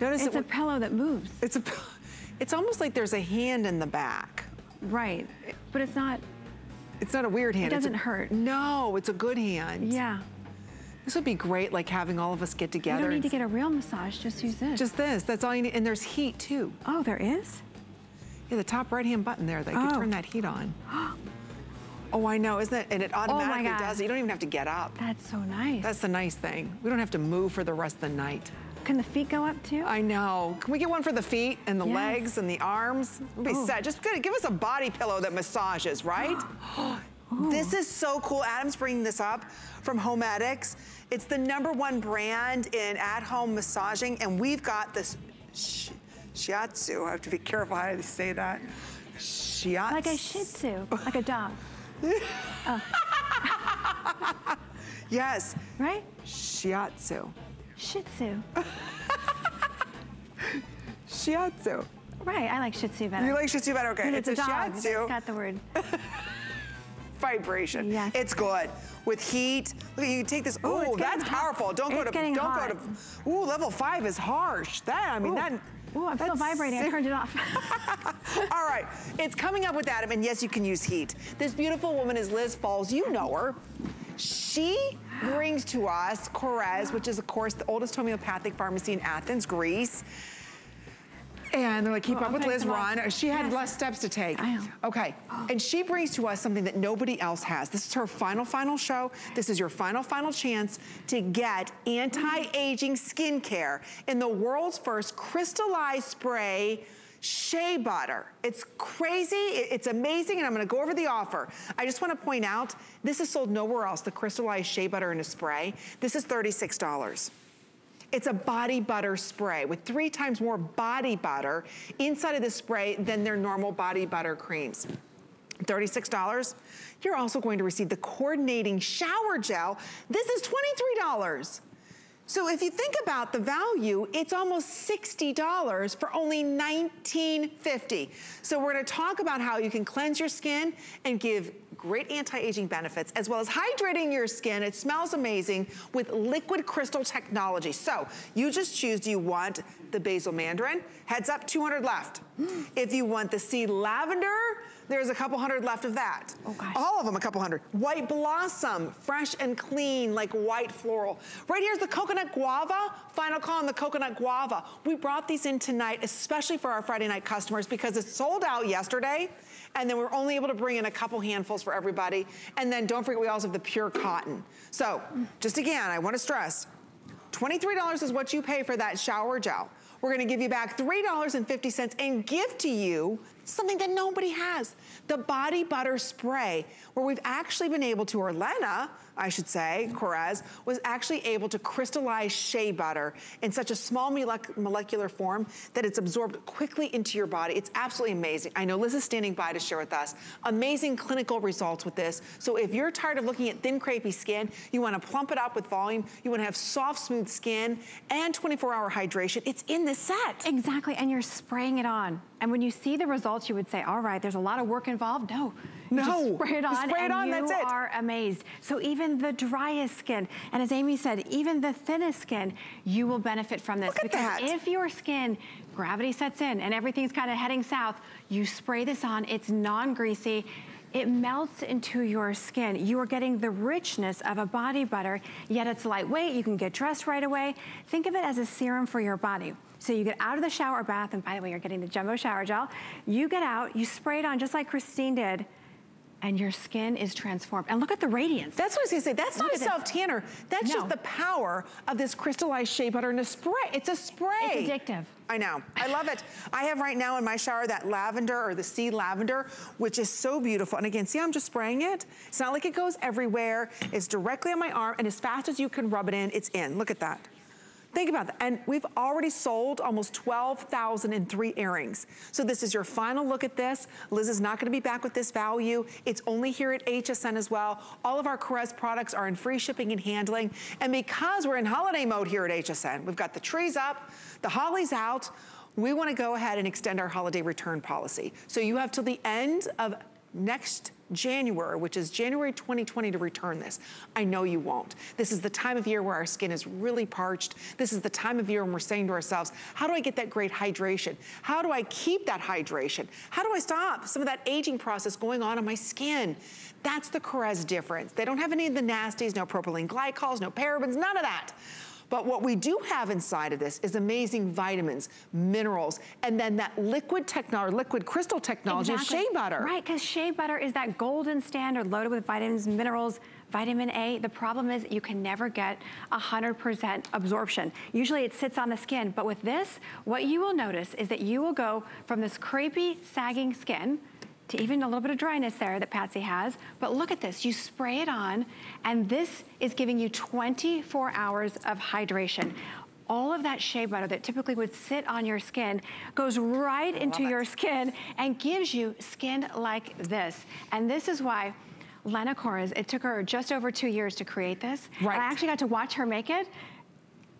Notice it's it, a pillow that moves. It's a, it's almost like there's a hand in the back. Right, but it's not. It's not a weird hand. It doesn't a, hurt. No, it's a good hand. Yeah. This would be great, like having all of us get together. You don't need to get a real massage, just use this. Just this, that's all you need. And there's heat too. Oh, there is? Yeah, the top right-hand button there, that you Oh. can turn that heat on. oh, I know, isn't it? And it oh automatically God. does it. You don't even have to get up. That's so nice. That's the nice thing. We don't have to move for the rest of the night. Can the feet go up too? I know. Can we get one for the feet and the Yes. legs and the arms? We'll be Oh. set. Just give us a body pillow that massages, right? this is so cool. Adam's bringing this up from Homedics. It's the number one brand in at-home massaging, and we've got this sh shiatsu. I have to be careful how I say that. Shiatsu. like a Shih Tzu, like a dog, oh. Yes, right? shiatsu. Shih Tzu. Shiatsu. Right, I like Shih Tzu better. You like shiatsu better? Okay, it's, it's, a, a dog. shiatsu. It's got the word. vibration. Yes. It's good. With heat, look, you take this. Ooh, Ooh, that's hot. powerful. Don't go to, don't hot. go to, ooh, level five is harsh. That, I mean, Ooh. that. Ooh, I'm still vibrating. I turned it off. All right, it's coming up with Adam, and yes, you can use heat. This beautiful woman is Liz Falls. You know her. She brings to us Korres, which is, of course, the oldest homeopathic pharmacy in Athens, Greece. And they're like, keep Oh, up with Liz. Ron. She had Yes. less steps to take. Okay, and she brings to us something that nobody else has. This is her final, final show. This is your final, final chance to get anti-aging skincare in the world's first crystallized spray shea butter. It's crazy, it's amazing, and I'm gonna go over the offer. I just wanna point out, this is sold nowhere else, the crystallized shea butter in a spray. This is $36. It's a body butter spray with three times more body butter inside of the spray than their normal body butter creams. $36. You're also going to receive the coordinating shower gel. This is $23. So if you think about the value, it's almost $60 for only $19.50. So we're gonna talk about how you can cleanse your skin and give great anti-aging benefits, as well as hydrating your skin. It smells amazing with liquid crystal technology. So you just choose, do you want the basil mandarin? Heads up, 200 left. Mm. if you want the sea lavender, there's a couple hundred left of that. Oh, gosh. All of them a couple hundred. White blossom, fresh and clean, like white floral. Right here's the coconut guava. Final call on the coconut guava. We brought these in tonight, especially for our Friday night customers because it sold out yesterday. And then we're only able to bring in a couple handfuls for everybody. And then don't forget, we also have the pure cotton. So just again, I wanna stress, $23 is what you pay for that shower gel. We're gonna give you back $3.50 and give to you something that nobody has. The body butter spray, where we've actually been able to, or Lena, I should say, Korres, was actually able to crystallize shea butter in such a small molecular form that it's absorbed quickly into your body. It's absolutely amazing. I know Liz is standing by to share with us amazing clinical results with this. So if you're tired of looking at thin, crepey skin, you wanna plump it up with volume, you wanna have soft, smooth skin, and 24-hour hydration, it's in this set. exactly, and you're spraying it on. And when you see the results, you would say, all right, there's a lot of work involved. No. No. spray it You on spray it and on, you that's it. you are amazed. So even the driest skin, and as Amy said, even the thinnest skin, you will benefit from this. Look at because that. if your skin, gravity sets in and everything's kind of heading south, you spray this on, it's non-greasy, it melts into your skin. You are getting the richness of a body butter, yet it's lightweight, you can get dressed right away. Think of it as a serum for your body. So you get out of the shower bath, and by the way, you're getting the jumbo shower gel. You get out, you spray it on just like Christine did, and your skin is transformed. And look at the radiance. That's what I was gonna say. That's Look not a self-tanner. That's No. just the power of this crystallized shea butter in a spray. It's a spray. It's addictive. I know. I love it. I have right now in my shower that lavender or the sea lavender, which is so beautiful. And again, see I'm just spraying it? It's not like it goes everywhere. It's directly on my arm, and as fast as you can rub it in, it's in. Look at that. Think about that. And we've already sold almost 12,003 earrings. So this is your final look at this. Liz is not gonna be back with this value. It's only here at HSN as well. All of our Korres products are in free shipping and handling. And because we're in holiday mode here at HSN, we've got the trees up, the holly's out, we wanna go ahead and extend our holiday return policy. So you have till the end of next January, which is January 2020 to return this. I know you won't. This is the time of year where our skin is really parched. This is the time of year when we're saying to ourselves, how do I get that great hydration? How do I keep that hydration? How do I stop some of that aging process going on in my skin? That's the Korres difference. They don't have any of the nasties, no propylene glycols, no parabens, none of that. But what we do have inside of this is amazing vitamins, minerals, and then that liquid technology, liquid crystal technology exactly. shea butter. Right, because shea butter is that golden standard loaded with vitamins, minerals, vitamin A. The problem is you can never get 100% absorption. Usually it sits on the skin, but with this, what you will notice is that you will go from this crepey, sagging skin, to even a little bit of dryness there that Patsy has. But look at this, you spray it on, and this is giving you 24 hours of hydration all of that shea butter that typically would sit on your skin goes right into your skin and gives you skin like this. And this is why Lena Korres, it took her just over two years to create this. Right. And I actually got to watch her make it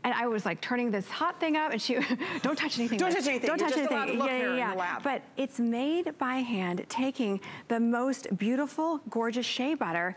and I was like turning this hot thing up and she, don't touch anything. Don't touch anything. Don't You're touch anything. yeah, yeah, yeah. But it's made by hand, taking the most beautiful, gorgeous shea butter,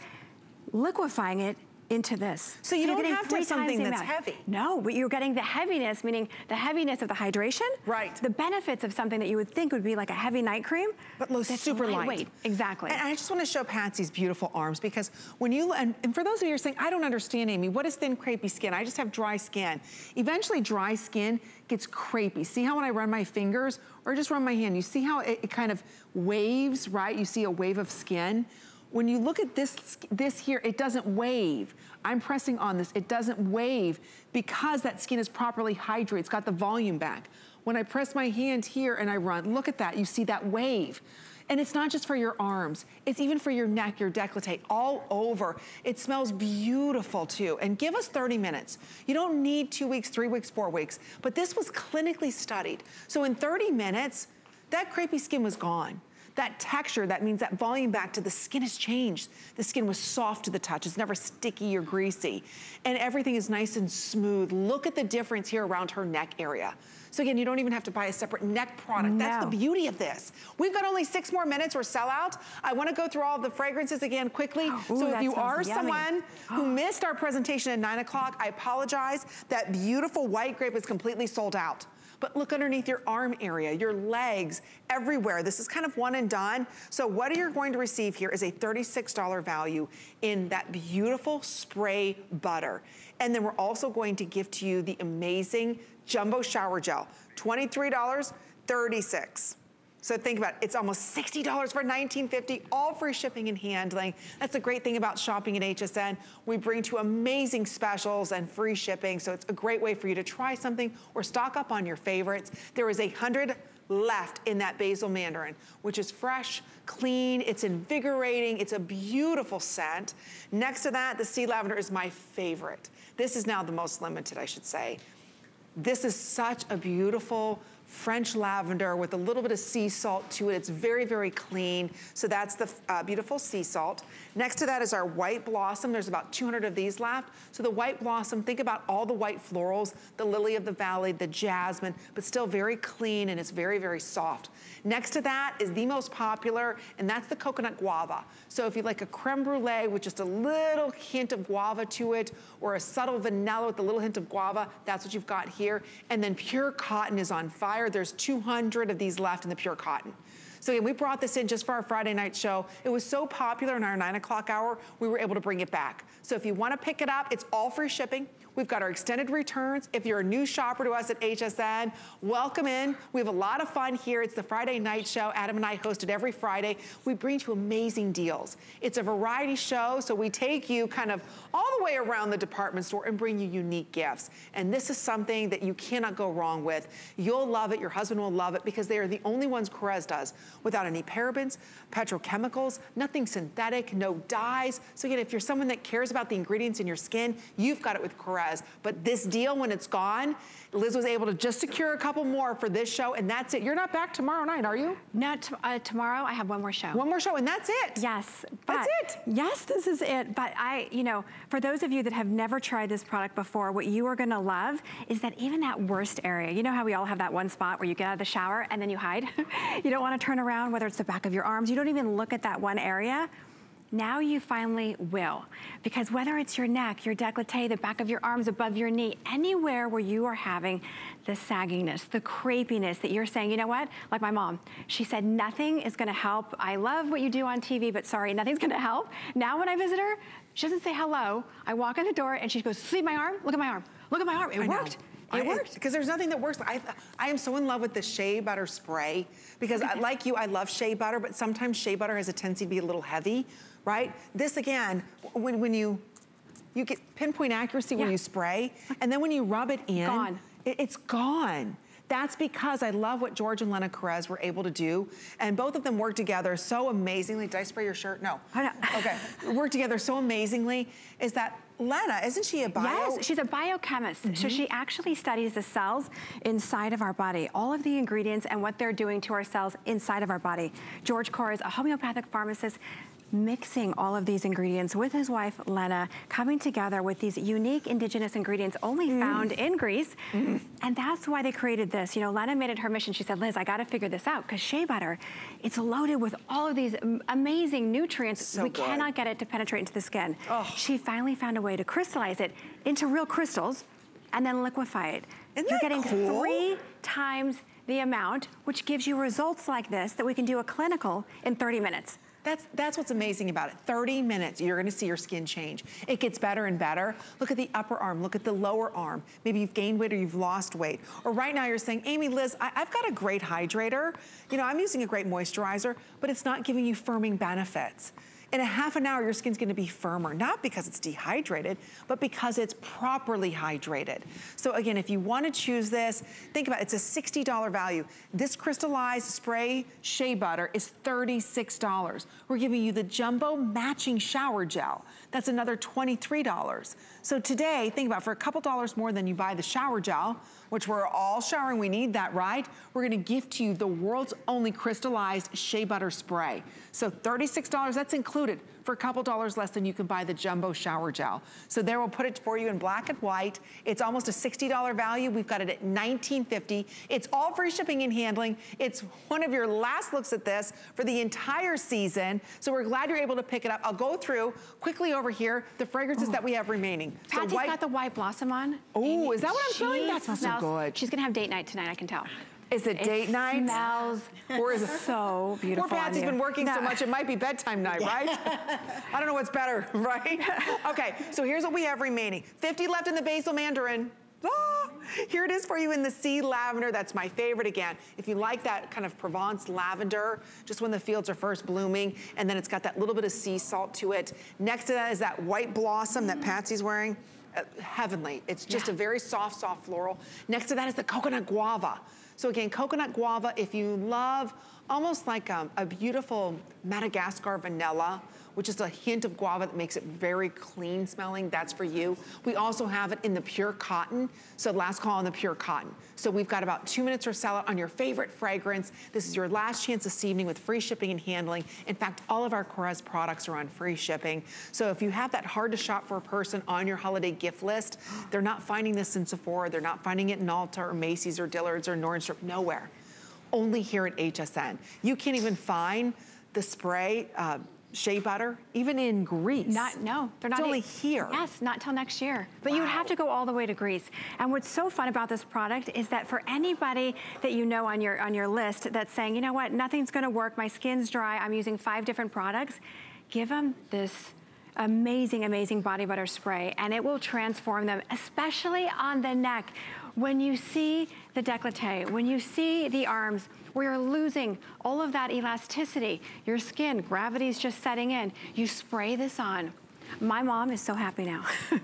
liquefying it into this. So you so don't have to have something that's amount. heavy. No, but you're getting the heaviness, meaning the heaviness of the hydration. Right. The benefits of something that you would think would be like a heavy night cream. But low, super light. Exactly. And I just want to show Patsy's beautiful arms because when you, and, and for those of you who are saying, I don't understand, Amy, what is thin, crepey skin? I just have dry skin. Eventually dry skin gets crepey. See how when I run my fingers or just run my hand, you see how it, it kind of waves, right? You see a wave of skin. When you look at this, this here, it doesn't wave. I'm pressing on this, it doesn't wave because that skin is properly hydrated. It's got the volume back. When I press my hand here and I run, look at that, you see that wave. And it's not just for your arms, it's even for your neck, your décolleté, all over. It smells beautiful too. And give us 30 minutes. You don't need two weeks, three weeks, four weeks, but this was clinically studied. So in 30 minutes, that crepey skin was gone. That texture, that means that volume back to the skin has changed. The skin was soft to the touch. It's never sticky or greasy. And everything is nice and smooth. Look at the difference here around her neck area. So again, you don't even have to buy a separate neck product. No. That's the beauty of this. We've got only six more minutes. We're sell out. I wanna go through all the fragrances again quickly. Ooh, so if you are yummy. someone who missed our presentation at nine o'clock, I apologize. That beautiful white grape is completely sold out but look underneath your arm area, your legs, everywhere. This is kind of one and done. So what you're going to receive here is a $36 value in that beautiful spray butter. And then we're also going to give to you the amazing jumbo shower gel. $23, 36 so think about it, it's almost $60 for $19.50, all free shipping and handling. That's the great thing about shopping at HSN. We bring to amazing specials and free shipping, so it's a great way for you to try something or stock up on your favorites. There is a hundred left in that basil mandarin, which is fresh, clean, it's invigorating, it's a beautiful scent. Next to that, the sea lavender is my favorite. This is now the most limited, I should say. This is such a beautiful, French lavender with a little bit of sea salt to it. It's very, very clean. So that's the uh, beautiful sea salt. Next to that is our white blossom. There's about 200 of these left. So the white blossom, think about all the white florals, the lily of the valley, the jasmine, but still very clean and it's very, very soft. Next to that is the most popular, and that's the coconut guava. So if you like a creme brulee with just a little hint of guava to it, or a subtle vanilla with a little hint of guava, that's what you've got here. And then pure cotton is on fire. There's 200 of these left in the pure cotton. So again, we brought this in just for our Friday night show. It was so popular in our nine o'clock hour, we were able to bring it back. So if you wanna pick it up, it's all free shipping. We've got our extended returns. If you're a new shopper to us at HSN, welcome in. We have a lot of fun here. It's the Friday night show. Adam and I host it every Friday. We bring you amazing deals. It's a variety show, so we take you kind of all the way around the department store and bring you unique gifts. And this is something that you cannot go wrong with. You'll love it. Your husband will love it because they are the only ones Korres does without any parabens, petrochemicals, nothing synthetic, no dyes. So again, if you're someone that cares about the ingredients in your skin, you've got it with Korres But this deal, when it's gone, Liz was able to just secure a couple more for this show, and that's it. You're not back tomorrow night, are you? Not uh, tomorrow. I have one more show. One more show, and that's it. Yes. that's it. Yes, this is it. But I, you know, for those of you that have never tried this product before, what you are gonna love is that even that worst area, you know how we all have that one spot where you get out of the shower and then you hide? you don't wanna turn around, whether it's the back of your arms, you don't even look at that one area. Now you finally will. Because whether it's your neck, your décolleté, the back of your arms, above your knee, anywhere where you are having the sagginess, the crepiness that you're saying, you know what? Like my mom, she said, nothing is gonna help. I love what you do on TV, but sorry, nothing's gonna help. Now when I visit her, she doesn't say hello. I walk in the door and she goes, see my arm? Look at my arm. Look at my arm. It I worked. Know. It worked. Because there's nothing that works. I, I am so in love with the shea butter spray because I, like you, I love shea butter, but sometimes shea butter has a tendency to be a little heavy right? This again, when, when you, you get pinpoint accuracy yeah. when you spray, and then when you rub it in, gone. It, it's gone. That's because I love what George and Lena Korres were able to do. And both of them work together so amazingly. Did I spray your shirt? No. okay. Work together so amazingly is that Lena, isn't she a bio? Yes, she's a biochemist. Mm -hmm. So she actually studies the cells inside of our body, all of the ingredients and what they're doing to our cells inside of our body. George Corr is a homeopathic pharmacist mixing all of these ingredients with his wife, Lena, coming together with these unique indigenous ingredients only mm. found in Greece. Mm. And that's why they created this. You know, Lena made it her mission. She said, Liz, I gotta figure this out because shea butter, it's loaded with all of these amazing nutrients. So we good. cannot get it to penetrate into the skin. Oh. She finally found a way to crystallize it into real crystals and then liquefy it. Isn't You're getting cool? three times the amount, which gives you results like this that we can do a clinical in 30 minutes. That's, that's what's amazing about it. 30 minutes, you're gonna see your skin change. It gets better and better. Look at the upper arm, look at the lower arm. Maybe you've gained weight or you've lost weight. Or right now you're saying, Amy, Liz, I, have got a great hydrator. You know, I'm using a great moisturizer, but it's not giving you firming benefits in a half an hour, your skin's gonna be firmer, not because it's dehydrated, but because it's properly hydrated. So again, if you wanna choose this, think about it, it's a $60 value. This crystallized spray shea butter is $36. We're giving you the jumbo matching shower gel. That's another $23. So today, think about it, for a couple dollars more than you buy the shower gel, which we're all showering, we need that, right? We're gonna gift to you the world's only crystallized shea butter spray. So $36, that's included for a couple dollars less than you can buy the jumbo shower gel. So there we'll put it for you in black and white. It's almost a $60 value. We've got it at $19.50. It's all free shipping and handling. It's one of your last looks at this for the entire season. So we're glad you're able to pick it up. I'll go through quickly over here the fragrances oh. that we have remaining. Patty's so white, got the white blossom on. Oh, is that what I'm smelling? That smells so good. She's gonna have date night tonight, I can tell. Is it, it date night? smells or is it so beautiful Poor Patsy's been working no. so much, it might be bedtime night, right? I don't know what's better, right? okay, so here's what we have remaining. 50 left in the basil mandarin. Ah, here it is for you in the sea lavender. That's my favorite again. If you like that kind of Provence lavender, just when the fields are first blooming, and then it's got that little bit of sea salt to it. Next to that is that white blossom that Patsy's wearing. Uh, heavenly. It's just yeah. a very soft, soft floral. Next to that is the coconut guava. So again, coconut guava, if you love almost like um, a beautiful Madagascar vanilla, which is a hint of guava that makes it very clean smelling. That's for you. We also have it in the pure cotton. So last call on the pure cotton. So we've got about two minutes or sell it on your favorite fragrance. This is your last chance this evening with free shipping and handling. In fact, all of our Korres products are on free shipping. So if you have that hard to shop for a person on your holiday gift list, they're not finding this in Sephora, they're not finding it in Ulta or Macy's or Dillard's or Nordstrom, nowhere. Only here at HSN. You can't even find the spray, uh, shea butter, even in Greece. Not, no, they're not. It's only here. Yes, not till next year. But wow. you would have to go all the way to Greece. And what's so fun about this product is that for anybody that you know on your, on your list that's saying, you know what, nothing's gonna work, my skin's dry, I'm using five different products, give them this amazing, amazing body butter spray and it will transform them, especially on the neck. When you see the decollete, when you see the arms, we are losing all of that elasticity. Your skin, gravity's just setting in. You spray this on. My mom is so happy now. oh,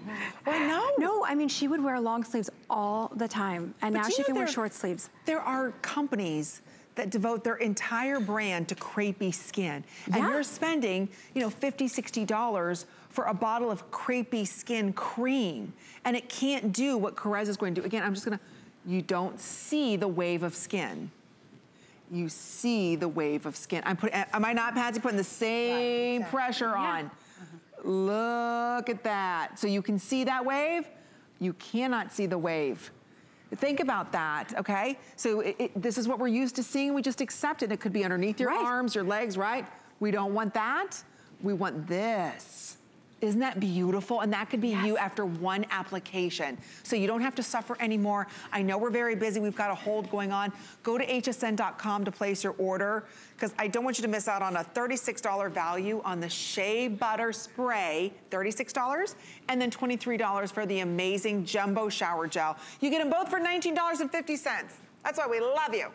no? No, I mean, she would wear long sleeves all the time, and but now she can wear short sleeves. There are companies that devote their entire brand to crepey skin. And Yeah. you're spending, you know, $50, $60 for a bottle of crepey skin cream. And it can't do what Korres is going to do. Again, I'm just gonna, you don't see the wave of skin. You see the wave of skin. I'm putting, am I not, Patsy, putting the same exactly. pressure on? Look at that. So you can see that wave? You cannot see the wave. Think about that, okay? So it, it- this is what we're used to seeing. We just accept it. It could be underneath your Right. arms, your legs, right? We don't want that. We want this. Isn't that beautiful? And that could be you after one application. So you don't have to suffer anymore. I know we're very busy. We've got a hold going on. Go to hsn.com to place your order because I don't want you to miss out on a $36 value on the Shea Butter Spray, $36, and then $23 for the amazing Jumbo Shower Gel. You get them both for $19.50. That's why we love you.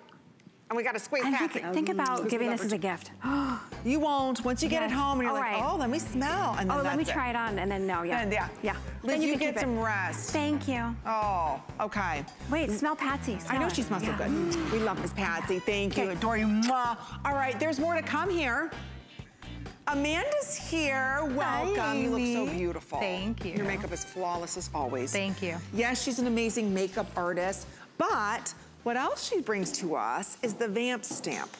And we got to squeeze And think, think about giving this as a gift. You won't. Once you get it home and you're All like, right. oh, let me smell. And then Oh, let me it. try it on and then no, yeah. And yeah. Yeah. Liz, Then you, can get keep it. some rest. Thank you. Oh, okay. Wait, smell Patsy. I know Smell she smells Yeah. so good. We love Miss Patsy. Thank you. Adore you. Mwah. All right, there's more to come here. Amanda's here. Welcome. You look so beautiful. Thank you. Your makeup is flawless as always. Thank you. Yes, she's an amazing makeup artist, but what else she brings to us is the Vamp stamp.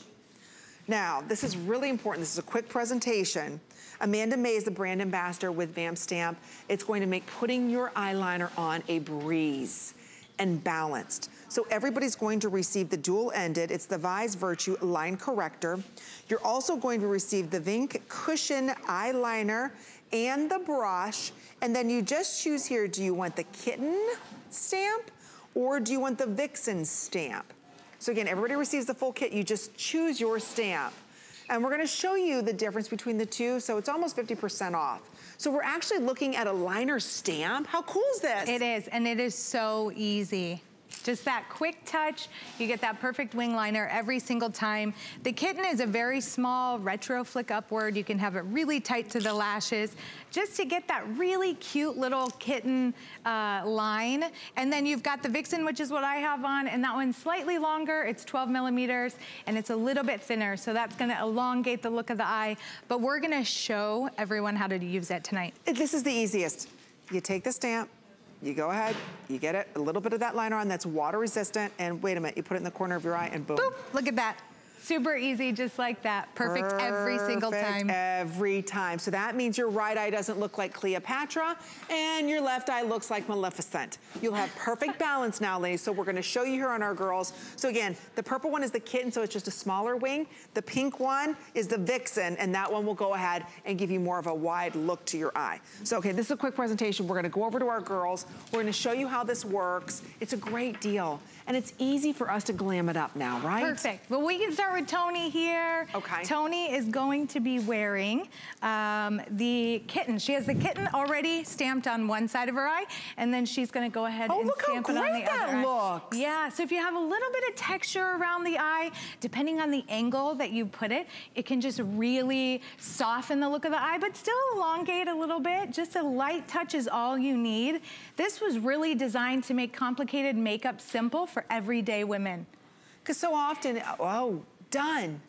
Now, this is really important. This is a quick presentation. Amanda May is the brand ambassador with Vamp Stamp. It's going to make putting your eyeliner on a breeze and balanced. So everybody's going to receive the dual-ended, it's the Vice Virtue Line Corrector. You're also going to receive the Vink Cushion Eyeliner and the brush. And then you just choose here, do you want the kitten stamp or do you want the Vixen stamp? So again, everybody receives the full kit. You just choose your stamp. And we're gonna show you the difference between the two. So it's almost 50% off. So we're actually looking at a liner stamp. How cool is this? It is, and it is so easy. Just that quick touch, you get that perfect wing liner every single time. The kitten is a very small retro flick upward. You can have it really tight to the lashes just to get that really cute little kitten uh, line. And then you've got the Vixen, which is what I have on, and that one's slightly longer. It's 12 millimeters, and it's a little bit thinner, so that's gonna elongate the look of the eye. But we're gonna show everyone how to use it tonight. This is the easiest. You take the stamp, you go ahead, you get it, a little bit of that liner on that's water resistant, and wait a minute, you put it in the corner of your eye and boom. Boop, look at that. Super easy, just like that. Perfect, every single time. Every time. So that means your right eye doesn't look like Cleopatra and your left eye looks like Maleficent. You'll have perfect balance now, ladies. So we're gonna show you here on our girls. So again, the purple one is the kitten, so it's just a smaller wing. The pink one is the vixen, and that one will go ahead and give you more of a wide look to your eye. So okay, this is a quick presentation. We're gonna go over to our girls. We're gonna show you how this works. It's a great deal. And it's easy for us to glam it up now, right? Perfect. Well, we can start with Tony here. Okay. Tony is going to be wearing um, the kitten. She has the kitten already stamped on one side of her eye, and then she's going to go ahead Oh, and stamp it on the other eye. looks. Yeah. So if you have a little bit of texture around the eye, depending on the angle that you put it, it can just really soften the look of the eye, but still elongate a little bit. Just a light touch is all you need. This was really designed to make complicated makeup simple for everyday women. Because so often, oh, done.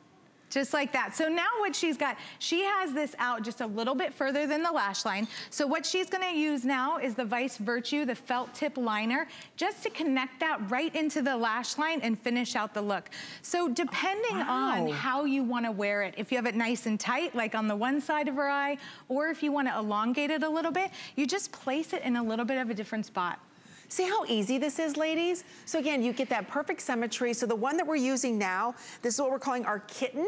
Just like that. So now what she's got, she has this out just a little bit further than the lash line. So what she's gonna use now is the Vice Virtue, the felt tip liner, just to connect that right into the lash line and finish out the look. So depending on how you wanna wear it, if you have it nice and tight, like on the one side of her eye, or if you wanna elongate it a little bit, you just place it in a little bit of a different spot. See how easy this is, ladies? So again, you get that perfect symmetry. So the one that we're using now, this is what we're calling our kitten.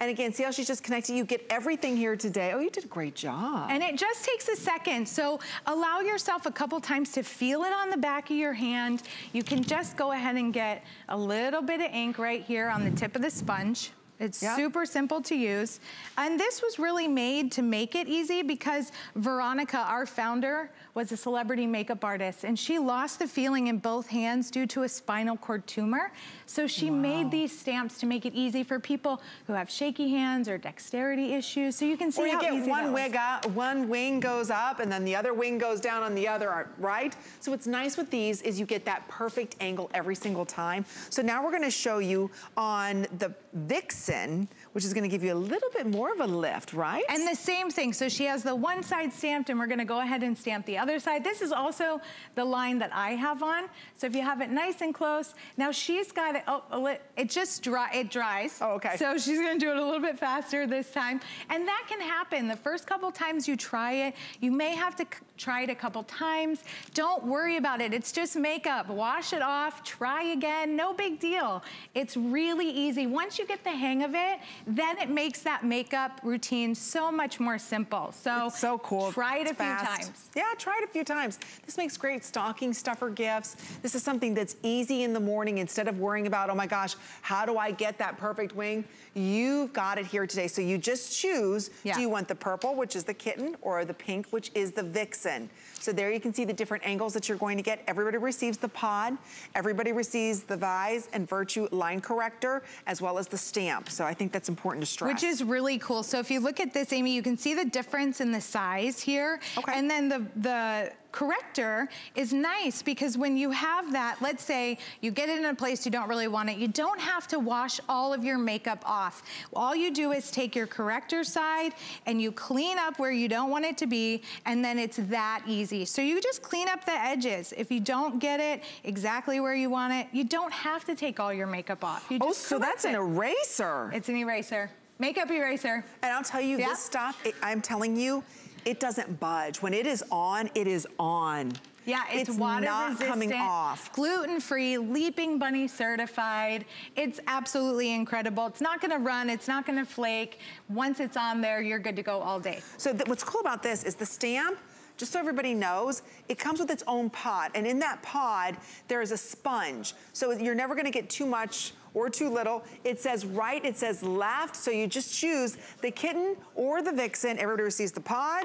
And again, see how she's just connected? You get everything here today. Oh, you did a great job. And it just takes a second. So allow yourself a couple times to feel it on the back of your hand. You can just go ahead and get a little bit of ink right here on the tip of the sponge. It's yep. super simple to use. And this was really made to make it easy because Veronica, our founder, was a celebrity makeup artist and she lost the feeling in both hands due to a spinal cord tumor. So she wow. made these stamps to make it easy for people who have shaky hands or dexterity issues. So you can see or you how get one wing up, one wing goes up and then the other wing goes down on the other, right? So what's nice with these is you get that perfect angle every single time. So now we're gonna show you on the Vixen, person which is gonna give you a little bit more of a lift, right? And the same thing. So she has the one side stamped and we're gonna go ahead and stamp the other side. This is also the line that I have on. So if you have it nice and close, now she's got it, oh, it just dry, it dries. Oh, okay. So she's gonna do it a little bit faster this time. And that can happen. The first couple times you try it, you may have to try it a couple times. Don't worry about it. It's just makeup. Wash it off, try again, no big deal. It's really easy. Once you get the hang of it, then it makes that makeup routine so much more simple. So, it's so cool. Try it it's a fast. few times. Yeah, try it a few times. This makes great stocking stuffer gifts. This is something that's easy in the morning instead of worrying about, oh my gosh, how do I get that perfect wing? You've got it here today. So you just choose, yeah. do you want the purple, which is the kitten, or the pink, which is the vixen? So there you can see the different angles that you're going to get. Everybody receives the pod. Everybody receives the Vice and Virtue line corrector, as well as the stamp. So I think that's important to stress. Which is really cool. So if you look at this, Amy, you can see the difference in the size here. Okay. And then the, the corrector is nice because when you have that, let's say you get it in a place you don't really want it, you don't have to wash all of your makeup off. All you do is take your corrector side and you clean up where you don't want it to be and then it's that easy. So you just clean up the edges. If you don't get it exactly where you want it, you don't have to take all your makeup off. You oh, so that's it. an eraser. It's an eraser. Makeup eraser. And I'll tell you, yeah. this stuff, it, I'm telling you, it doesn't budge. When it is on, it is on. Yeah, it's, it's water not resistant, coming off. Gluten-free, Leaping Bunny certified. It's absolutely incredible. It's not gonna run, it's not gonna flake. Once it's on there, you're good to go all day. So what's cool about this is the stamp, just so everybody knows, it comes with its own pod. And in that pod, there is a sponge. So you're never gonna get too much or too little. It says right, it says left, so you just choose the kitten or the vixen. Everybody receives the pod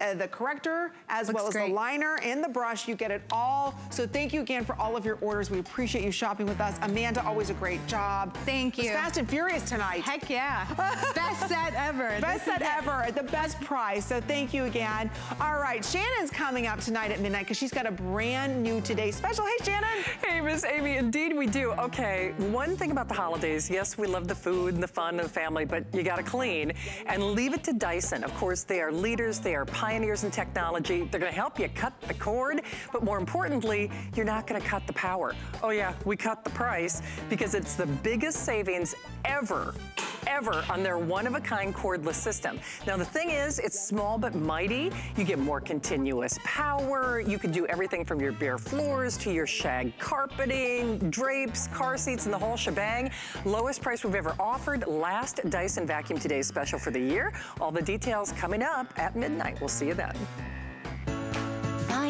uh, the corrector, as Looks well as great. the liner and the brush. You get it all. So thank you again for all of your orders. We appreciate you shopping with us. Amanda, always a great job. Thank you. fast and furious tonight. Heck yeah. best set ever. Best this set ever at the best price. So thank you again. All right, Shannon's coming up tonight at midnight because she's got a brand new Today special. Hey, Shannon. Hey, Miss Amy. Indeed, we do. Okay, one thing about the holidays, yes, we love the food and the fun and the family, but you got to clean and leave it to Dyson. Of course, they are leaders. They are pioneers in technology. They're gonna help you cut the cord, but more importantly, you're not gonna cut the power. Oh yeah, we cut the price because it's the biggest savings ever ever on their one-of-a-kind cordless system. Now the thing is, it's small but mighty. You get more continuous power. You can do everything from your bare floors to your shag carpeting, drapes, car seats, and the whole shebang. Lowest price we've ever offered. Last Dyson Vacuum Today's special for the year. All the details coming up at midnight. We'll see you then.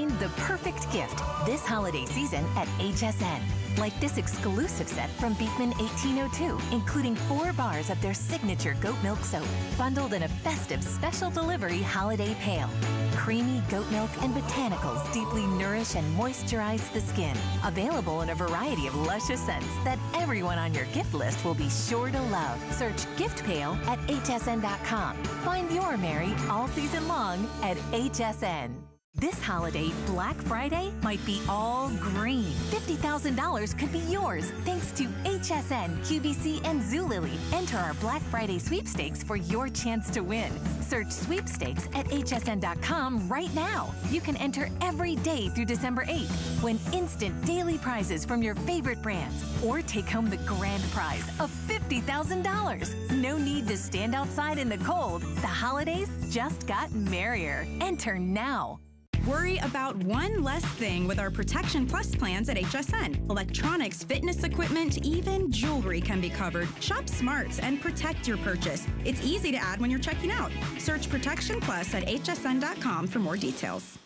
Find the perfect gift this holiday season at HSN. Like this exclusive set from Beekman 1802, including four bars of their signature goat milk soap, bundled in a festive special delivery holiday pail. Creamy goat milk and botanicals deeply nourish and moisturize the skin. Available in a variety of luscious scents that everyone on your gift list will be sure to love. Search Gift Pail at hsn.com. Find your merry all season long at HSN. This holiday, Black Friday might be all green. $50,000 could be yours thanks to HSN, QVC, and Zulily. Enter our Black Friday sweepstakes for your chance to win. Search sweepstakes at hsn.com right now. You can enter every day through December 8th. Win instant daily prizes from your favorite brands or take home the grand prize of $50,000. No need to stand outside in the cold. The holidays just got merrier. Enter now. Worry about one less thing with our Protection Plus plans at HSN. Electronics, fitness equipment, even jewelry can be covered. Shop smart and protect your purchase. It's easy to add when you're checking out. Search Protection Plus at hsn.com for more details.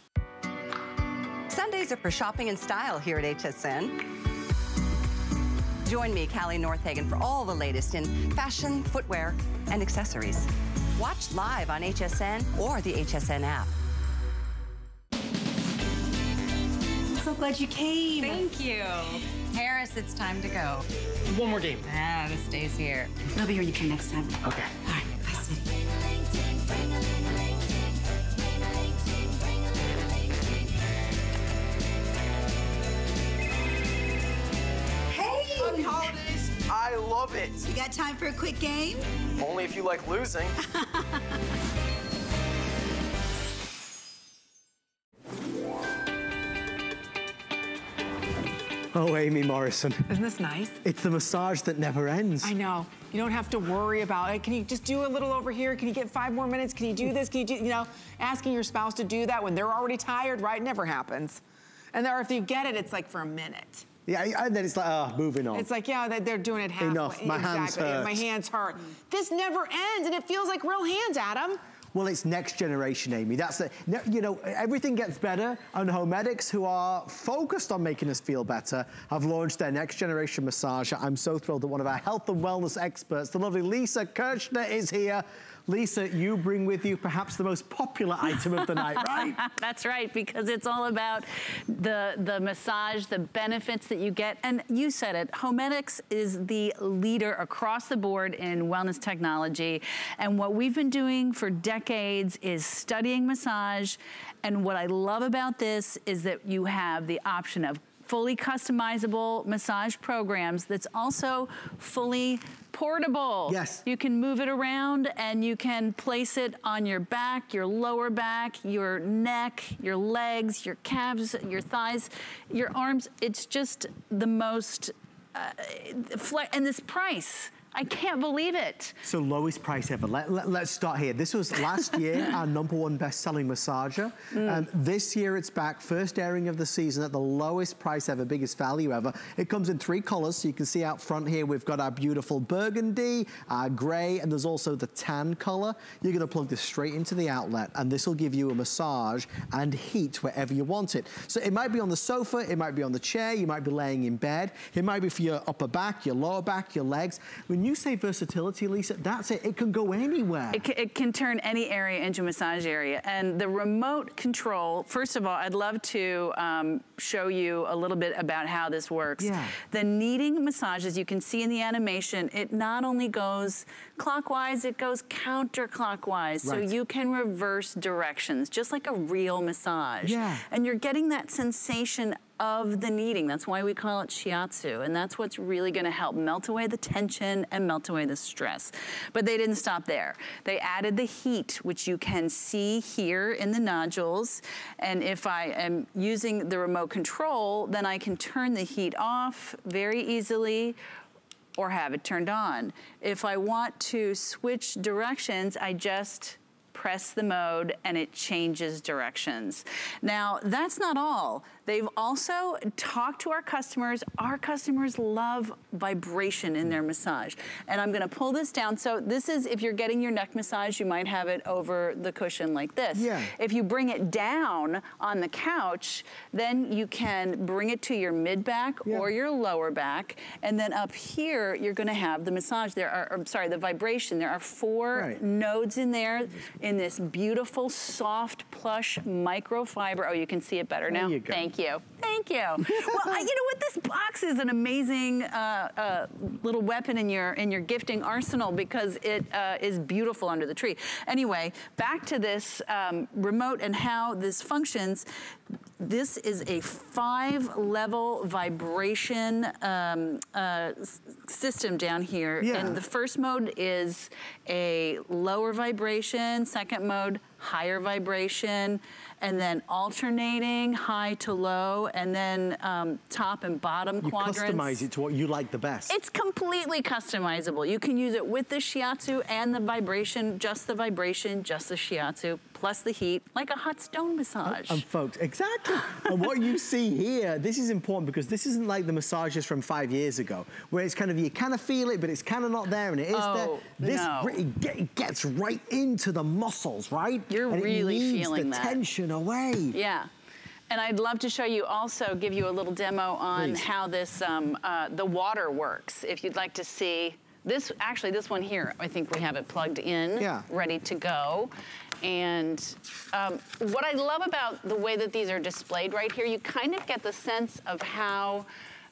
Sundays are for shopping and style here at HSN. Join me, Callie Northagen, for all the latest in fashion, footwear, and accessories. Watch live on HSN or the HSN app. So glad you came. Thank you. Harris, it's time to go. One more game. Ah, this day's here. I'll be here when you come next time. Okay. All right, bye, sweetie. Happy holidays. I love it. You got time for a quick game? Only if you like losing. Oh, Amy Morrison. Isn't this nice? It's the massage that never ends. I know. You don't have to worry about it. Can you just do a little over here? Can you get five more minutes? Can you do this? Can you do, you know, asking your spouse to do that when they're already tired, right? Never happens. And there, if you get it, it's like for a minute. Yeah, and then it's like, oh, moving on. It's like, yeah, they- they're doing it halfway. Enough. My hands exactly. hurt. My hands hurt. This never ends, and it feels like real hands, Adam. Well, it's next generation, Amy. That's the, you know, everything gets better, and Homedics, who are focused on making us feel better, have launched their next generation massager. I'm so thrilled that one of our health and wellness experts, the lovely Lisa Kirchner, is here. Lisa, you bring with you perhaps the most popular item of the night, right? That's right, because it's all about the, the massage, the benefits that you get. And you said it, Homedics is the leader across the board in wellness technology. And what we've been doing for decades is studying massage. And what I love about this is that you have the option of fully customizable massage programs that's also fully portable. Yes. You can move it around and you can place it on your back, your lower back, your neck, your legs, your calves, your thighs, your arms. It's just the most, uh, and this price. I can't believe it. So lowest price ever. Let, let, us start here. This was last year our number one best-selling massager. Mm. Um, this year it's back, first airing of the season at the lowest price ever, biggest value ever. It comes in three colors, so you can see out front here we've got our beautiful burgundy, our gray, and there's also the tan color. You're gonna plug this straight into the outlet, and this will give you a massage and heat wherever you want it. So it might be on the sofa, it might be on the chair, you might be laying in bed, it might be for your upper back, your lower back, your legs. When you say versatility, Lisa, that's it. It can go anywhere. It, ca- it can turn any area into a massage area. And the remote control, first of all, I'd love to um, show you a little bit about how this works. Yeah. The kneading massage, as you can see in the animation, it not only goes clockwise, it goes counterclockwise. Right. So you can reverse directions, just like a real massage. Yeah. And you're getting that sensation of the kneading. That's why we call it shiatsu. And that's what's really gonna help melt away the tension and melt away the stress. But they didn't stop there. They added the heat, which you can see here in the nodules. And if I am using the remote control, then I can turn the heat off very easily or have it turned on. If I want to switch directions, I just press the mode and it changes directions. Now, that's not all. They've also talked to our customers. Our customers love vibration in their massage. And I'm gonna pull this down. So this is, if you're getting your neck massage, you might have it over the cushion like this. Yeah. If you bring it down on the couch, then you can bring it to your mid back or your lower back. And then up here, you're gonna have the massage. There are, or, sorry, the vibration. There are four Right. nodes in there in this beautiful, soft, plush microfiber. Oh, you can see it better now. you go. Thank you. Thank you. well, I, you know what? This box is an amazing uh, uh, little weapon in your in your gifting arsenal because it uh, is beautiful under the tree. Anyway, back to this um, remote and how this functions. This is a five-level vibration um, uh, system down here, Yeah. and the first mode is a lower vibration. Second mode, higher vibration, and then alternating high to low, and then um, top and bottom You quadrants. customize it to what you like the best. It's completely customizable. You can use it with the shiatsu and the vibration, just the vibration, just the shiatsu, plus the heat, like a hot stone massage. And folks, exactly. and what you see here, this is important because this isn't like the massages from five years ago, where it's kind of, you kind of feel it, but it's kind of not there, and it is there. Oh, This no. get, gets right into the muscles, right? You're and really it feeling the that. tension away. Yeah. And I'd love to show you also, give you a little demo on Please. how this, um, uh, the water works. If you'd like to see, this, actually this one here, I think we have it plugged in, Yeah. ready to go. And um, what I love about the way that these are displayed right here, you kind of get the sense of how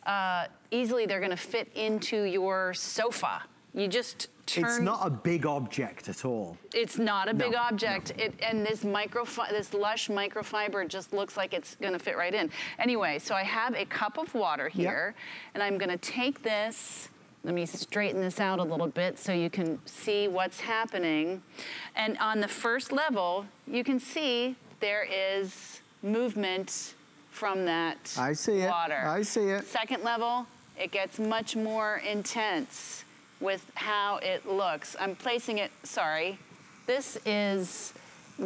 uh, easily they're gonna fit into your sofa. You just turn. It's not a big object at all. It's not a big No, object. It, and this microfi- this lush microfiber just looks like it's gonna fit right in. Anyway, so I have a cup of water here, and I'm gonna take this, let me straighten this out a little bit so you can see what's happening. And on the first level, you can see there is movement from that I see it. water. I see it. Second level, it gets much more intense with how it looks. I'm placing it, sorry, this is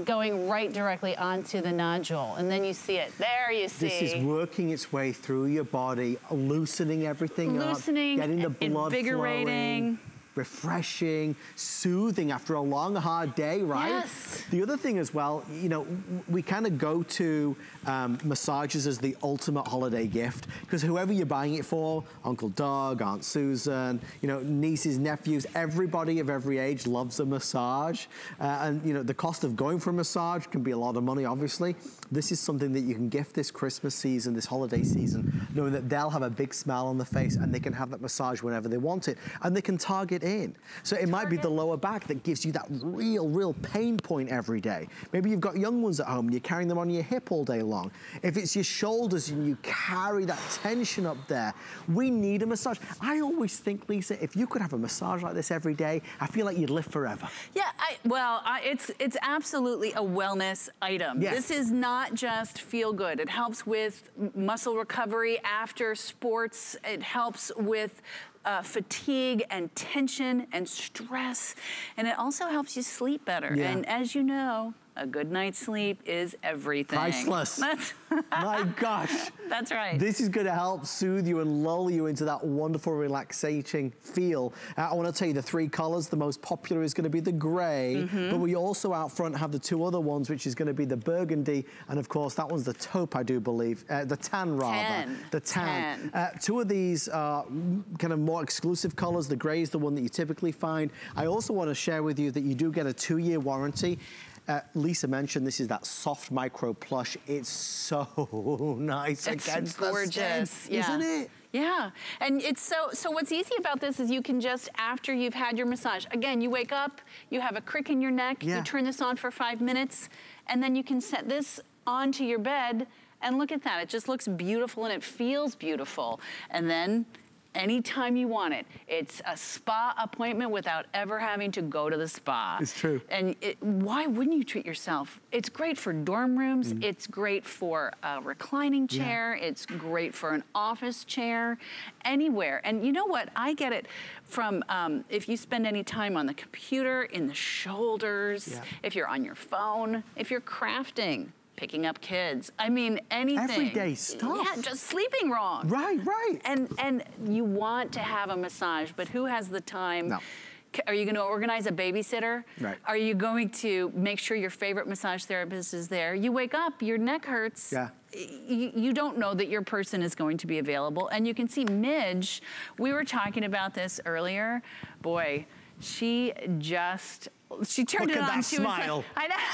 going right directly onto the nodule. And then you see it. There you see. This is working its way through your body, loosening everything Loosening, up, getting the blood invigorating. flowing, refreshing, soothing after a long, hard day, right? Yes. The other thing as well, you know, we kind of go to um, massages as the ultimate holiday gift because whoever you're buying it for, Uncle Doug, Aunt Susan, you know, nieces, nephews, everybody of every age loves a massage. Uh, and, you know, the cost of going for a massage can be a lot of money, obviously. This is something that you can gift this Christmas season, this holiday season, knowing that they'll have a big smile on the face and they can have that massage whenever they want it. And they can target in. So it might be the lower back that gives you that real, real pain point every day. Maybe you've got young ones at home and you're carrying them on your hip all day long. If it's your shoulders and you carry that tension up there, we need a massage. I always think, Lisa, if you could have a massage like this every day, I feel like you'd live forever. Yeah, I, well, I, it's it's absolutely a wellness item. Yes. This is not just feel good. It helps with muscle recovery after sports. It helps with uh, fatigue and tension and stress, and it also helps you sleep better. Yeah. And as you know, a good night's sleep is everything. Priceless. That's, My gosh. that's right. This is going to help soothe you and lull you into that wonderful, relaxating feel. Uh, I want to tell you the three colors. The most popular is going to be the gray, Mm-hmm. but we also out front have the two other ones, which is going to be the burgundy, and of course that one's the taupe, I do believe, uh, the tan rather, Tan. the tan. Tan. Uh, two of these are mm, kind of more exclusive colors. The gray is the one that you typically find. I also want to share with you that you do get a two-year warranty. Uh, Lisa mentioned this is that soft micro plush. It's so nice It's against the gorgeous, skin, yeah. isn't it? Yeah, and it's so, so what's easy about this is you can just, after you've had your massage, again, you wake up, you have a crick in your neck, Yeah. you turn this on for five minutes, and then you can set this onto your bed, and look at that, it just looks beautiful and it feels beautiful. And then, anytime you want it, it's a spa appointment without ever having to go to the spa. It's true. And it, why wouldn't you treat yourself? It's great for dorm rooms. Mm. It's great for a reclining Yeah. chair. It's great for an office chair, anywhere. And you know what? I get it from um, if you spend any time on the computer, in the shoulders, Yeah. if you're on your phone, if you're crafting. Picking up kids. I mean, anything. Everyday stuff. Yeah, just sleeping wrong. Right, right. And and you want to have a massage, but who has the time? No. Are you going to organize a babysitter? Right. Are you going to make sure your favorite massage therapist is there? You wake up, your neck hurts. Yeah. You, you don't know that your person is going to be available. And you can see Midge, we were talking about this earlier. Boy, she just, she turned Look it at on. that she smile. Was like, I know.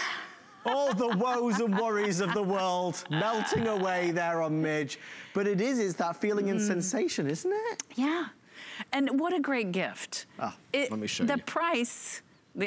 All the woes and worries of the world melting away there on Midge. But it is, it's that feeling and sensation, isn't it? Yeah. And what a great gift. Ah, It- let me show the you. The price,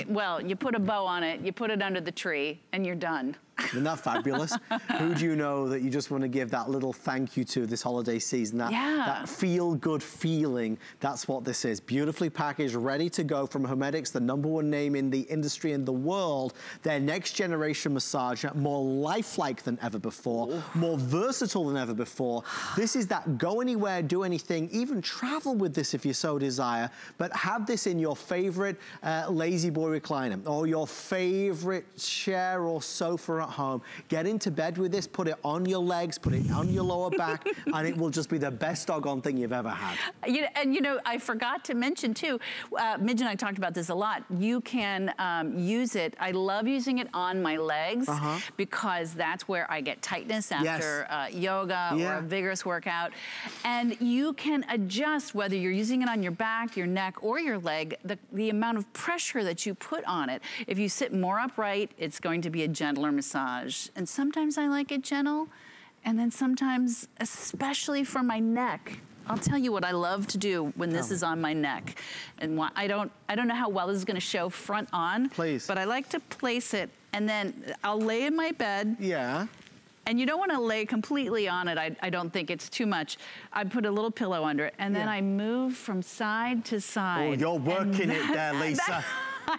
well, you put a bow on it, you put it under the tree, and you're done. Isn't that fabulous? Who do you know that you just want to give that little thank you to this holiday season? That, Yeah. that feel-good feeling. That's what this is. Beautifully packaged, ready to go from Homedics, the number one name in the industry in the world. Their next generation massager, more lifelike than ever before, more versatile than ever before. This is that go anywhere, do anything, even travel with this if you so desire, but have this in your favorite uh, La-Z-Boy recliner or your favorite chair or sofa at home. Get into bed with this, put it on your legs, put it on your lower back, and it will just be the best doggone thing you've ever had. You know, and you know, I forgot to mention too, uh, Midge and I talked about this a lot. You can um, use it, I love using it on my legs Uh-huh. because that's where I get tightness Yes. after uh, yoga or a vigorous workout. And you can adjust whether you're using it on your back, your neck, or your leg, the, the amount of pressure that you put on it. If you sit more upright, it's going to be a gentler massage. And sometimes I like it gentle, and then sometimes, especially for my neck, I'll tell you what I love to do when this me. is on my neck. And why, I don't I don't know how well this is gonna show front on. Please. But I like to place it and then I'll lay in my bed. Yeah. And you don't want to lay completely on it. I, I don't think it's too much. I put a little pillow under it, and then I move from side to oh, side. Oh, you're working it there, Lisa.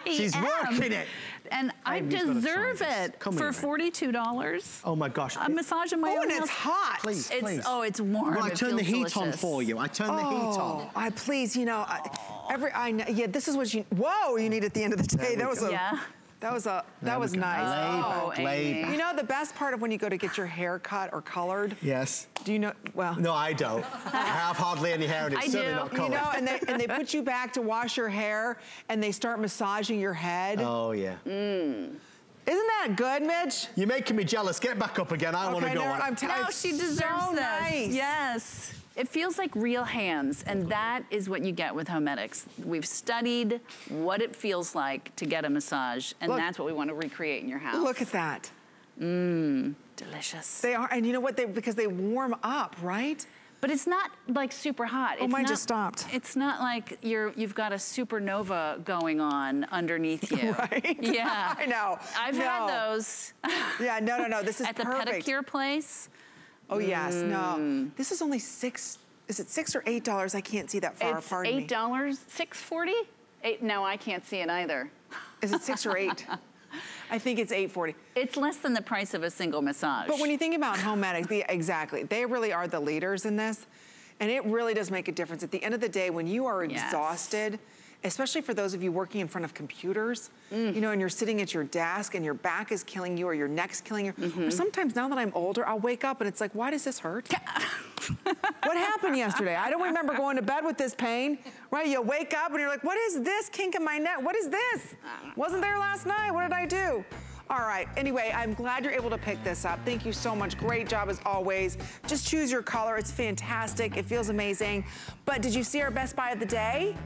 She's am. working it. And I Baby, you've gotta try deserve it Come for here. forty-two dollars. Oh my gosh. A massage in my Oh, own and it's hot. Please, It's please. oh, it's warm. Well, I It turned the feels heat on delicious. for you. I turned the heat on. Oh, I please, you know, I, every I know, yeah, this is what you. Whoa, you need at the end of the day. we That was go. a. Yeah. That was a. That was nice. Lay Oh, back, lay back. You know the best part of when you go to get your hair cut or colored. Yes. Do you know? Well. No, I don't. I have hardly any hair and it's I certainly do. not You colored. know, and they and they put you back to wash your hair, and they start massaging your head. Oh, yeah. Mm. Isn't that good, Mitch? You're making me jealous. Get back up again. I want to go no, on. I'm t- No, she deserves so this. nice. Yes. It feels like real hands, and that is what you get with Homedics. We've studied what it feels like to get a massage, and Look. that's what we want to recreate in your house. Look at that. Mmm, delicious. They are, and you know what? They because they warm up, right? But it's not like super hot. Oh, It's mine not- just stopped. It's not like you're you've got a supernova going on underneath you. Right? Yeah. I know. I've No. had those Yeah, no, no, no. This is at the perfect. pedicure place. Oh yes, no. Mm. This is only six. Is it six or eight dollars? I can't see that far. it's Pardon eight dollars, six forty. Eight. No, I can't see it either. Is it six or eight? I think it's eight forty. It's less than the price of a single massage. But when you think about Homedics, the, exactly, they really are the leaders in this, and it really does make a difference. At the end of the day, when you are Yes. exhausted, especially for those of you working in front of computers, Mm. you know, and you're sitting at your desk and your back is killing you or your neck's killing you. Mm-hmm. Or sometimes now that I'm older, I'll wake up and it's like, why does this hurt? what happened yesterday? I don't remember going to bed with this pain, right? You wake up and you're like, what is this kink in my neck? What is this? Wasn't there last night. What did I do? All right, anyway, I'm glad you're able to pick this up. Thank you so much. Great job as always. Just choose your color. It's fantastic. It feels amazing. But did you see our best buy of the day?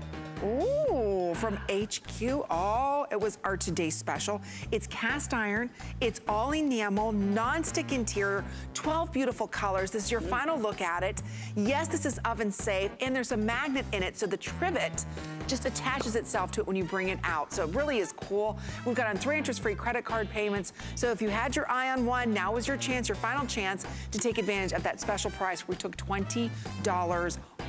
Ooh, from HQ. Oh, it was our today special. It's cast iron, it's all enamel, non-stick interior, 12 beautiful colors. This is your final look at it. Yes, this is oven safe, and there's a magnet in it, so the trivet just attaches itself to it when you bring it out. So it really is cool. We've got on three interest-free credit card payments. So if you had your eye on one, now is your chance, your final chance to take advantage of that special price. We took $20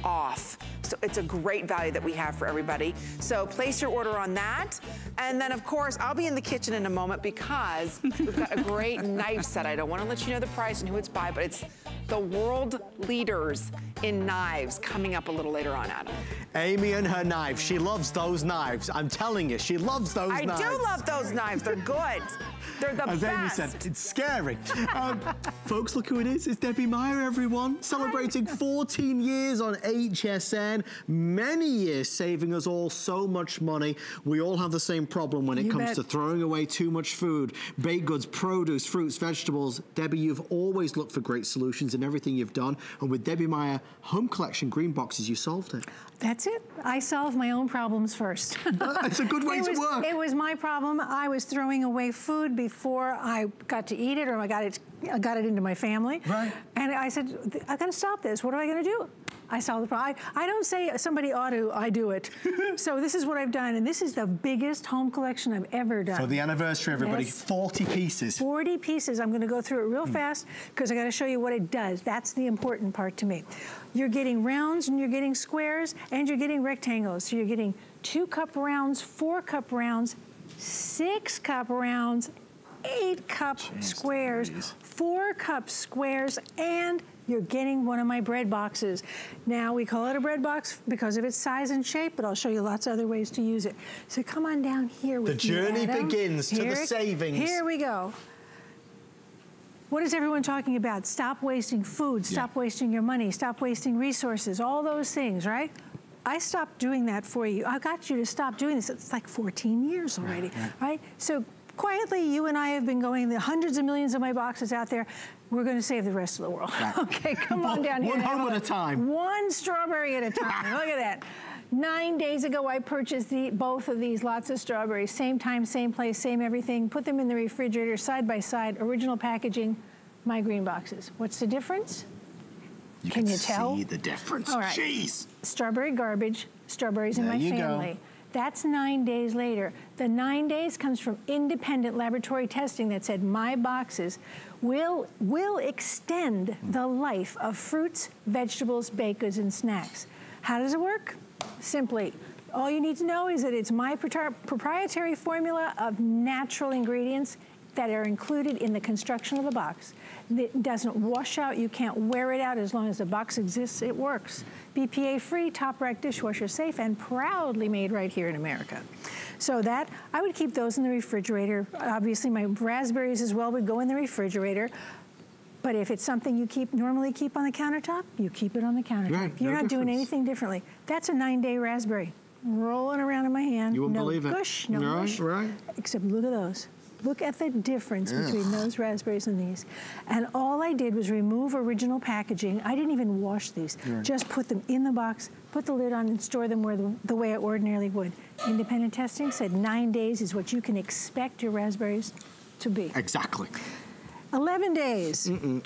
off. So it's a great value that we have for everybody. So place your order on that. And then of course, I'll be in the kitchen in a moment because we've got a great knife set. I don't want to let you know the price and who it's by, but it's the world leaders in knives coming up a little later on, Adam. Amy and her knives. She loves those knives. I'm telling you, she loves those I knives. I do love those knives. They're good. They're the As best. Amy said, it's scary. Um, folks, look who it is. It's Debbie Meyer, everyone. Celebrating 14 years on HSN. Many years saving us all so much money. We all have the same problem when it You comes bet. to throwing away too much food. Baked goods, produce, fruits, vegetables. Debbie, you've always looked for great solutions in everything you've done. And with Debbie Meyer Home Collection Green Boxes, you solved it. That's it. I solve my own problems first. It's a good way it to was, work. It was my problem. I was throwing away food before I got to eat it or I got it, I got it into my family. Right. And I said, I gotta stop this. What am I gonna do? I solved the problem. I, I don't say somebody ought to, I do it. so this is what I've done. And this is the biggest home collection I've ever done. For the anniversary, everybody, Yes. 40 pieces. 40 pieces. I'm going to go through it real hmm. fast because I got to show you what it does. That's the important part to me. You're getting rounds and you're getting squares and you're getting rectangles. So you're getting two cup rounds, four cup rounds, six cup rounds, eight cup squares, four cup squares, and you're getting one of my bread boxes. Now, we call it a bread box because of its size and shape, but I'll show you lots of other ways to use it. So come on down here with The journey Adam. begins to the it- savings. Here we go. What is everyone talking about? Stop wasting food, stop wasting your money, stop wasting resources, all those things, right? I stopped doing that for you. I got you to stop doing this. It's like 14 years already, right? right? So quietly, you and I have been going the hundreds of millions of my boxes out there. We're going to save the rest of the world. Right. okay, come on down here. One home at a time. One strawberry at a time. Look at that. Nine days ago, I purchased the, both of these, lots of strawberries. Same time, same place, same everything. Put them in the refrigerator, side by side, original packaging, my green boxes. What's the difference? You can, can you tell? see the difference. All right. Jeez. Strawberry garbage, strawberries in There my you go. That's nine days later. The nine days comes from independent laboratory testing that said my boxes will, will extend the life of fruits, vegetables, baked goods, and snacks. How does it work? Simply, all you need to know is that it's my proprietary formula of natural ingredients that are included in the construction of the box. It doesn't wash out, you can't wear it out as long as the box exists, it works. BPA free, top rack dishwasher safe, and proudly made right here in America. So that, I would keep those in the refrigerator. Obviously my raspberries as well would go in the refrigerator. But if it's something you keep normally keep on the countertop, you keep it on the countertop. Right, You're no not doing anything differently. That's a nine day raspberry. Rolling around in my hand. You wouldn't no believe it. gush, no Right, mush. right. Except look at those. Look at the difference between those raspberries and these. And all I did was remove original packaging. I didn't even wash these. Right. Just put them in the box, put the lid on, and store them where the, the way I ordinarily would. Independent testing said nine days is what you can expect your raspberries to be. Exactly. 11 days. Mm-mm.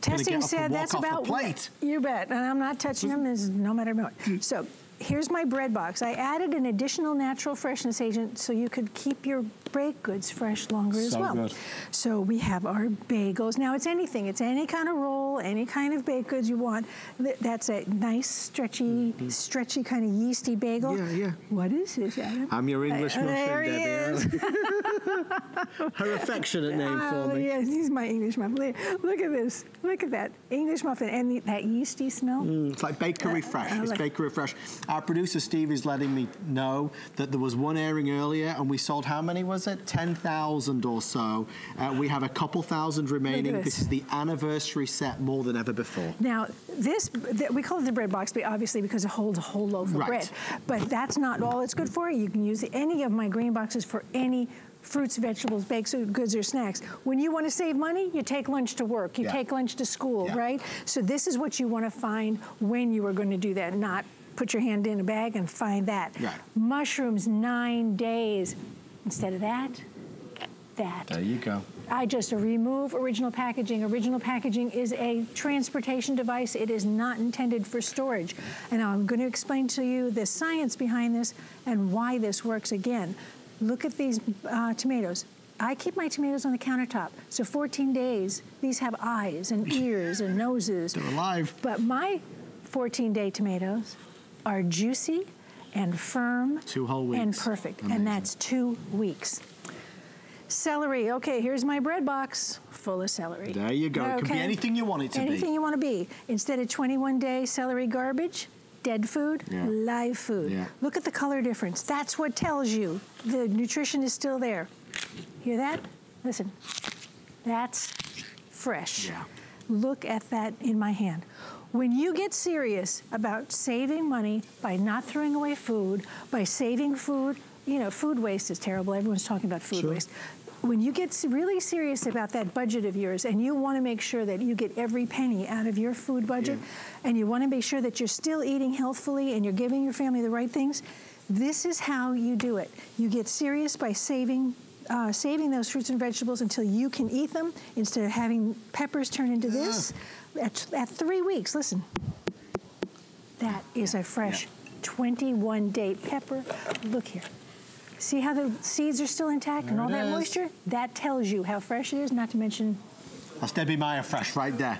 Testing said that's about plate. You bet, and I'm not touching them. Is no matter what. So here's my bread box. I added an additional natural freshness agent so you could keep your baked goods fresh longer as well. good. So we have our bagels. Now it's anything. It's any kind of roll, any kind of baked goods you want. That's a nice, stretchy, stretchy kind of yeasty bagel. Yeah, yeah. What is this, Adam? I'm your English Uh, muffin, there he Debbie. is. Her affectionate name for Oh, me. yes, he's my English muffin. Look at this. Look at that English muffin and the, that yeasty smell. Mm, it's like bakery Uh, fresh. I It's like- bakery fresh. Our producer Steve is letting me know that there was one airing earlier, and we sold how many was it? Ten thousand or so. Uh, we have a couple thousand remaining. this. This is the anniversary set more than ever before. Now, this, th- we call it the bread box, but obviously because it holds a whole loaf of Right. bread. But that's not all it's good for. You can use any of my green boxes for any fruits, vegetables, baked goods, or snacks. When you want to save money, you take lunch to work, you Yeah. take lunch to school, Yeah. right? So this is what you want to find when you are going to do that, not put your hand in a bag and find that. Right. Mushrooms, nine days. Instead of that, that. There you go. I just remove original packaging. Original packaging is a transportation device. It is not intended for storage. And I'm going to explain to you the science behind this and why this works again. Look at these uh, tomatoes. I keep my tomatoes on the countertop. So 14 days, these have eyes and ears and noses. They're alive. But my 14 day tomatoes are juicy and firm Two whole and perfect. Amazing. And that's two weeks. Celery. Okay, here's my bread box full of celery. There you go. It can be anything you want it to be. Anything you want to be. Instead of 21 day celery garbage, dead food, Yeah. live food. Yeah. Look at the color difference. That's what tells you the nutrition is still there. Hear that? Listen. That's fresh. Yeah. Look at that in my hand. When you get serious about saving money by not throwing away food, by saving food, you know, food waste is terrible. Everyone's talking about food Sure. waste. When you get really serious about that budget of yours and you want to make sure that you get every penny out of your food budget and you want to make sure that you're still eating healthfully and you're giving your family the right things, this is how you do it. You get serious by saving uh, saving those fruits and vegetables until you can eat them instead of having peppers turn into this. At, at three weeks, listen, that is a fresh 21 day pepper. Look here. See how the seeds are still intact and all that is. moisture? That tells you how fresh it is, not to mention That's Debbie Meyer Fresh right there.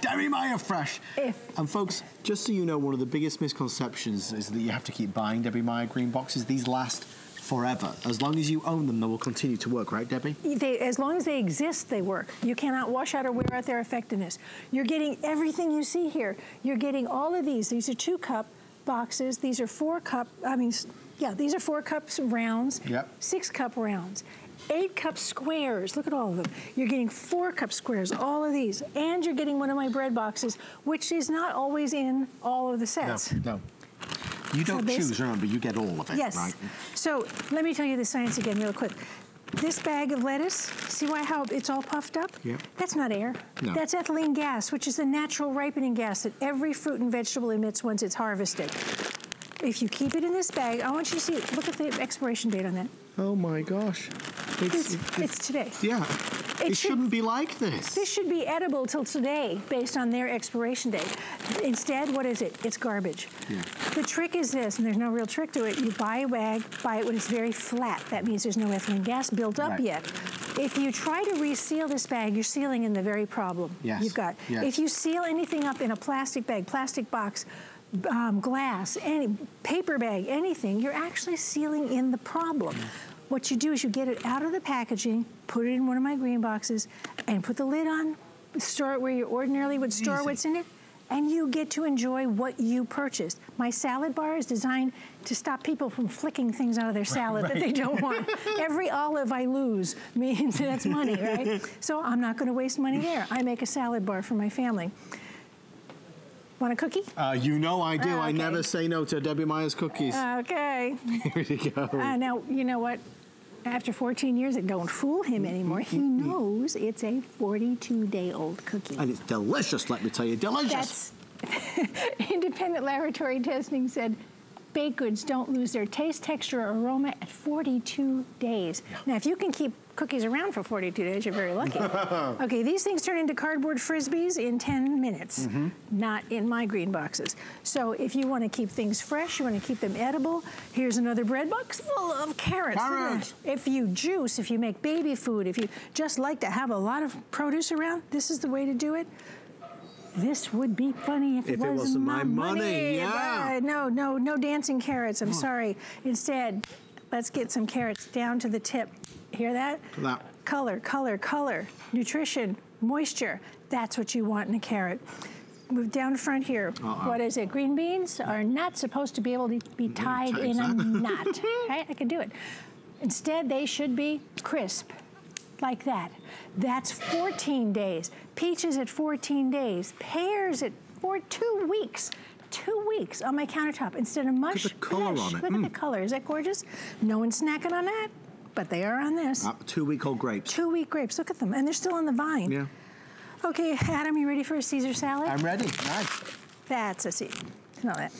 Debbie Meyer Fresh. If- And folks, just so you know, one of the biggest misconceptions is that you have to keep buying Debbie Meyer green boxes. These last forever. As long as you own them, they will continue to work, right, Debbie? They, as long as they exist, they work. You cannot wash out or wear out their effectiveness. You're getting everything you see here. You're getting all of these. These are two cup boxes. These are four cup, I mean, yeah, these are four cups rounds, Yep. six cup rounds. eight cup squares. Look at all of them. You're getting four cup squares, all of these. And you're getting one of my bread boxes, which is not always in all of the sets. No, no. You don't this- choose, remember, you get all of it, Yes. right? So let me tell you the science again real quick. This bag of lettuce, see why how it's all puffed up? Yeah. That's not air. No. That's ethylene gas, which is the natural ripening gas that every fruit and vegetable emits once it's harvested. If you keep it in this bag, I want you to see, look at the expiration date on that. Oh my gosh. It's, it's today. Yeah. It, It should- shouldn't be like this. This should be edible till today based on their expiration date. Instead, what is it? It's garbage. Yeah. The trick is this, and there's no real trick to it. You buy a bag, buy it when it's very flat. That means there's no ethylene gas built up Right. yet. If you try to reseal this bag, you're sealing in the very problem Yes. you've got. Yes. If you seal anything up in a plastic bag, plastic box, um, glass, any paper bag, anything, you're actually sealing in the problem. What you do is you get it out of the packaging, put it in one of my green boxes, and put the lid on, store it where you ordinarily would store Easy. what's in it, and you get to enjoy what you purchased. My salad bar is designed to stop people from flicking things out of their salad that they don't want. Every olive I lose means that's money, right? So I'm not going to waste money there. I make a salad bar for my family. Want a cookie? Uh, you know I do. Ah, I never say no to Debbie Meyer's cookies. Okay. Here you go. Uh, now, you know what? After 14 years, it don't fool him anymore. He knows it's a 42-day-old cookie. and it's delicious, let me tell you. Delicious. That's independent laboratory testing said baked goods don't lose their taste, texture, or aroma at 42 days. Now, if you can keep cookies around for 42 days, you're very lucky. okay, these things turn into cardboard frisbees in 10 minutes, mm-hmm. not in my green boxes. So if you want to keep things fresh, you want to keep them edible, here's another bread box full of carrots. Carrots. If you juice, if you make baby food, if you just like to have a lot of produce around, this is the way to do it. This would be funny if, If it was wasn't my money, yeah. but no, no, no dancing carrots. I'm sorry. Instead, let's get some carrots down to the tip. Hear that? That. Color, color, color, nutrition, moisture. That's what you want in a carrot. Move down front here. Uh-uh. What is it? Green beans are not supposed to be able to be tied in a knot. Right? I can do it. Instead, they should be crisp, like that. That's 14 days. Peaches at 14 days. Pears at for two weeks. Two weeks on my countertop instead of mush. Look at the color mush. on it. Look Mm. at the color. Is that gorgeous? No one's snacking on that, but they are on this. Uh, two-week-old grapes. Two week grapes. Look at them, and they're still on the vine. Yeah. Okay, Adam, you ready for a Caesar salad? I'm ready. Nice. That's a seed. Smell that.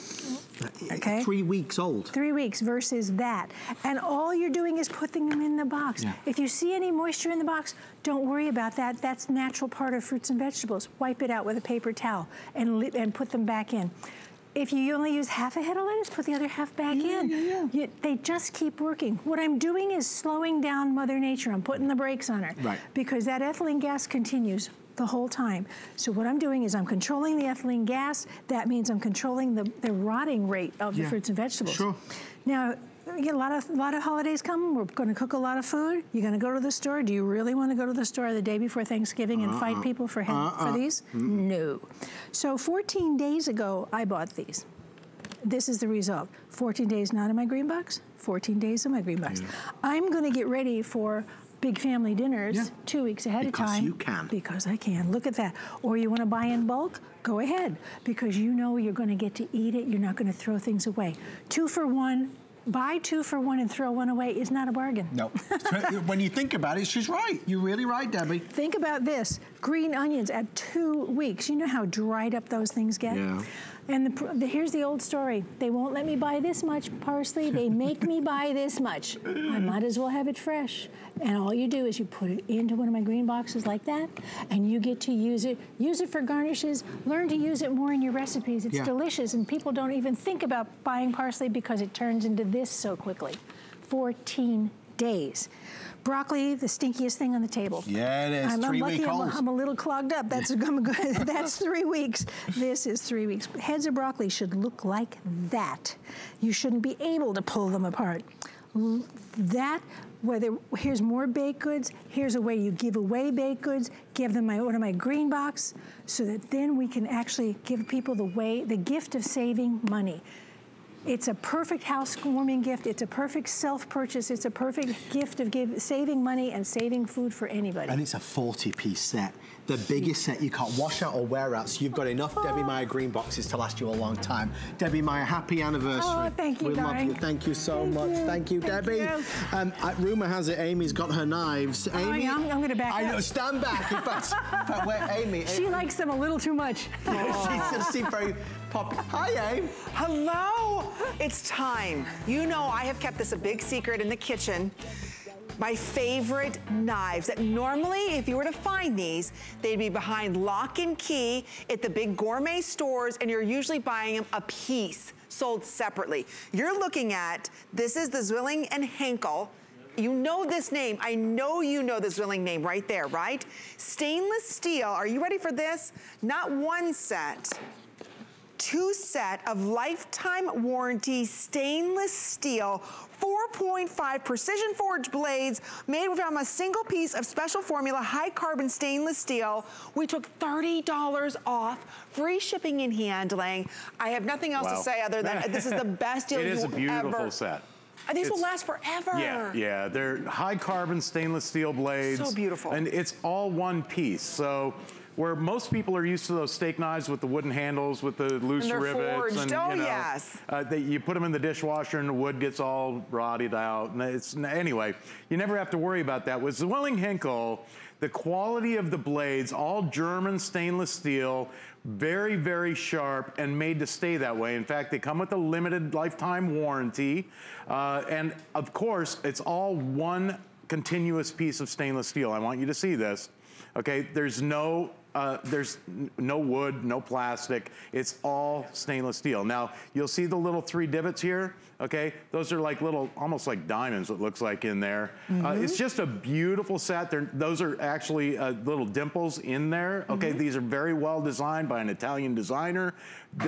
Okay. Uh, three weeks old. Three weeks versus that. And all you're doing is putting them in the box. Yeah. If you see any moisture in the box, don't worry about that. That's natural part of fruits and vegetables. Wipe it out with a paper towel and, li- and put them back in. If you only use half a head of lettuce, put the other half back in. Yeah, You- they just keep working. What I'm doing is slowing down Mother Nature. I'm putting the brakes on her. Right. Because that ethylene gas continues the whole time. So what I'm doing is I'm controlling the ethylene gas. That means I'm controlling the, the rotting rate of the Yeah. fruits and vegetables. Sure. Now, you a lot of a lot of holidays coming. We're going to cook a lot of food. You're going to go to the store. Do you really want to go to the store the day before Thanksgiving and fight uh-uh. people for he- uh-uh. for these? No. So 14 days ago, I bought these. This is the result. 14 days not in my green box. 14 days in my green box. I'm going to get ready for big family dinners Yeah. two weeks ahead Because of time. Because you can. Because I can. Look at that. Or you want to buy in bulk? Go ahead. Because you know you're going to get to eat it. You're not going to throw things away. Two for one. Buy two for one and throw one away is not a bargain. No. when you think about it, she's right. You're really right, Debbie. Think about this green onions at two weeks. You know how dried up those things get? Yeah. And the, the, here's the old story they won't let me buy this much parsley, they make me buy this much. I might as well have it fresh. And all you do is you put it into one of my green boxes like that, and you get to use it. Use it for garnishes. Learn to use it more in your recipes. It's Yeah. delicious, and people don't even think about buying parsley because it turns into this so quickly. 14 days. Broccoli, the stinkiest thing on the table. Yeah, it is. I'm, I'm lucky I'm. I'm a little clogged up. That's. That's three weeks. This is three weeks. Heads of broccoli should look like that. You shouldn't be able to pull them apart. L- That whether here's more baked goods. Here's a way you give away baked goods. Give them my order my green box, so that then we can actually give people the way the gift of saving money. It's a perfect housewarming gift. It's a perfect self-purchase. It's a perfect gift of give, saving money and saving food for anybody. And it's a 40-piece set. The biggest set you can't wash out or wear out, so you've got enough Debbie Meyer green boxes to last you a long time. Debbie Meyer, happy anniversary. Oh, thank you, We love you. Thank you so Thank much. you. Thank you, Thank Debbie. you. Um, uh, rumor has it Amy's got her knives. Oh, Amy, yeah, I'm, I'm gonna back I up. know, stand back. In fact, in fact, where Amy? She likes them a little too much. she does seem very Hi, Amy. Hello, it's time. You know I have kept this a big secret in the kitchen. My favorite knives that normally, if you were to find these, they'd be behind lock and key at the big gourmet stores, and you're usually buying them a piece, sold separately. You're looking at, this is the Zwilling and Henckel. You know this name. I know you know the Zwilling name right there, right? Stainless steel. Are you ready for this? Not one set, two set of lifetime warranty stainless steel 4.5 precision forged blades made from a single piece of special formula high carbon stainless steel. We took $30 off, free shipping and handling. I have nothing else Wow. to say other than this is the best deal you'll ever. It is a beautiful ever. set. These will last forever. Yeah, yeah, they're high carbon stainless steel blades. So beautiful. And it's all one piece. So where most people are used to those steak knives with the wooden handles with the loose they're rivets forged. and Oh, you know, yes. uh, they, you put them in the dishwasher and the wood gets all rotted out. And it's anyway, you never have to worry about that. With Zwilling Henckel, the quality of the blades, all German stainless steel, very, very sharp and made to stay that way. In fact, they come with a limited lifetime warranty. Uh, and of course, it's all one continuous piece of stainless steel. I want you to see this. Okay, there's no uh, there's no wood, no plastic. It's all stainless steel. Now, you'll see the little three divots here, okay? Those are like little, almost like diamonds, it looks like in there. Uh, Mhm. it's just a beautiful set. They're, those are actually uh, little dimples in there, okay? These are very well designed by an Italian designer,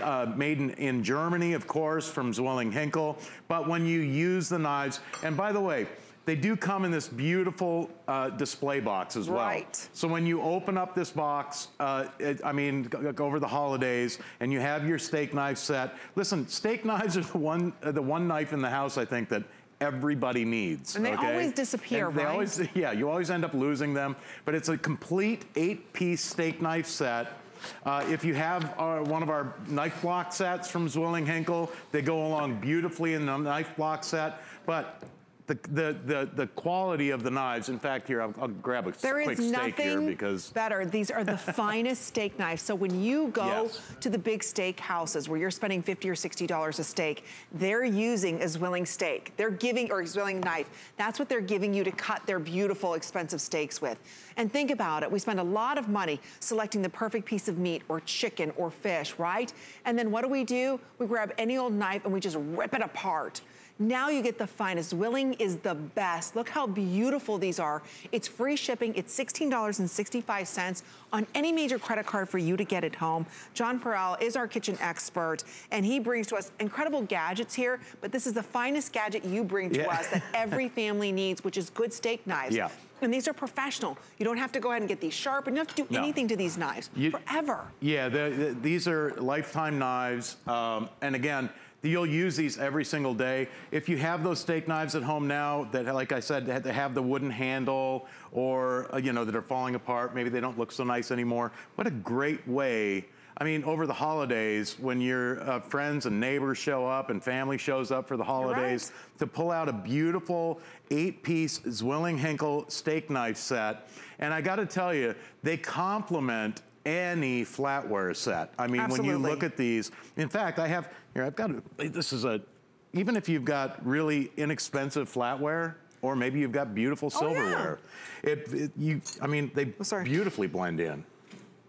uh, made in, in Germany, of course, from Zwilling Henckel. But when you use the knives, and by the way, they do come in this beautiful uh, display box as well. Right. So when you open up this box, uh, it, I mean, over the holidays, and you have your steak knife set. Listen, steak knives are the one, uh, the one knife in the house I think that everybody needs. And they okay? always disappear, And they right? always, yeah, you always end up losing them. But it's a complete eight-piece steak knife set. Uh, if you have our, one of our knife block sets from Zwilling Henckel, they go along beautifully in the knife block set. But the, the, the, the quality of the knives, in fact, here, I'll, I'll grab a There quick is steak here nothing because better. These are the finest steak knives. So when you go Yes. to the big steak houses where you're spending 50 or $60 a steak, they're using a Zwilling steak. They're giving, or a Zwilling knife. That's what they're giving you to cut their beautiful, expensive steaks with. And think about it. We spend a lot of money selecting the perfect piece of meat or chicken or fish, right? And then what do we do? We grab any old knife and we just rip it apart. Now you get the finest. Zwilling is the best. Look how beautiful these are. It's free shipping. It's $16.65 on any major credit card for you to get it home. John Farrell is our kitchen expert, and he brings to us incredible gadgets here, but this is the finest gadget you bring to Yeah. us that every family needs, which is good steak knives. Yeah. And these are professional. You don't have to go ahead and get these sharp, and you don't have to do No. anything to these knives You- forever. Yeah, the, the, these are lifetime knives. Um, and again, you'll use these every single day. If you have those steak knives at home now that, like I said, that have the wooden handle or, uh, you know, that are falling apart, maybe they don't look so nice anymore. What a great way. I mean, over the holidays, when your uh, friends and neighbors show up and family shows up for the holidays, to pull out a beautiful eight-piece Zwilling Henckel steak knife set. And I got to tell you, they complement any flatware set. I mean, when you look at these, in fact, I have here. I've got a, this is a even if you've got really inexpensive flatware. Or maybe you've got beautiful Oh, yeah. silverware. it, it- you, I mean, they oh, beautifully blend in.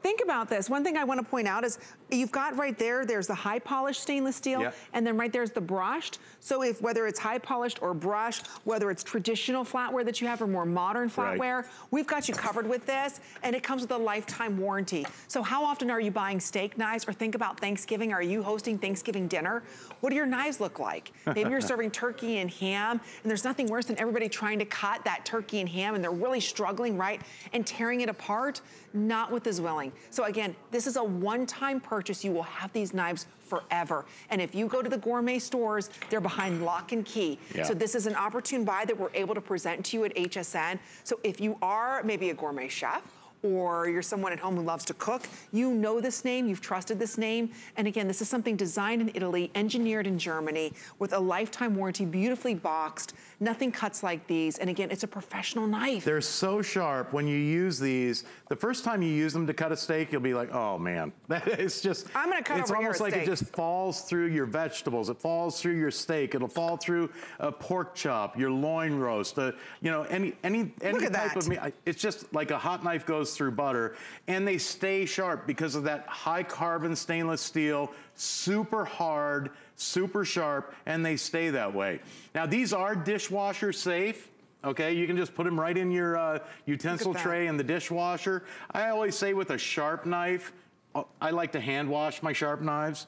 Think about this. One thing I want to point out is you've got right there, there's the high polished stainless steel, Yep. and then right there's the brushed. So if whether it's high polished or brushed, whether it's traditional flatware that you have or more modern Right. flatware, we've got you covered with this, and it comes with a lifetime warranty. So how often are you buying steak knives? Or think about Thanksgiving. Are you hosting Thanksgiving dinner? What do your knives look like? Maybe you're serving turkey and ham, and there's nothing worse than everybody trying to cut that turkey and ham, and they're really struggling, right? And tearing it apart. Not with the Zwilling. So again, this is a one-time purchase. You will have these knives forever. And if you go to the gourmet stores, they're behind lock and key. Yeah. So this is an opportune buy that we're able to present to you at HSN. So if you are maybe a gourmet chef, or you're someone at home who loves to cook, you know this name, you've trusted this name. And again, this is something designed in Italy, engineered in Germany, with a lifetime warranty, beautifully boxed. Nothing cuts like these. And again, it's a professional knife. They're so sharp when you use these. The first time you use them to cut a steak, you'll be like, oh man. it's just, I'm gonna cut it's almost like it just falls through your vegetables. It falls through your steak. It'll fall through a pork chop, your loin roast, uh, you know, any, any, any at type that. of meat. It's just like a hot knife goes through butter and they stay sharp because of that high carbon stainless steel, super hard, super sharp, and they stay that way. Now these are dishwasher safe. Okay, you can just put them right in your uh, utensil tray in the dishwasher. I always say with a sharp knife, uh, I like to hand wash my sharp knives.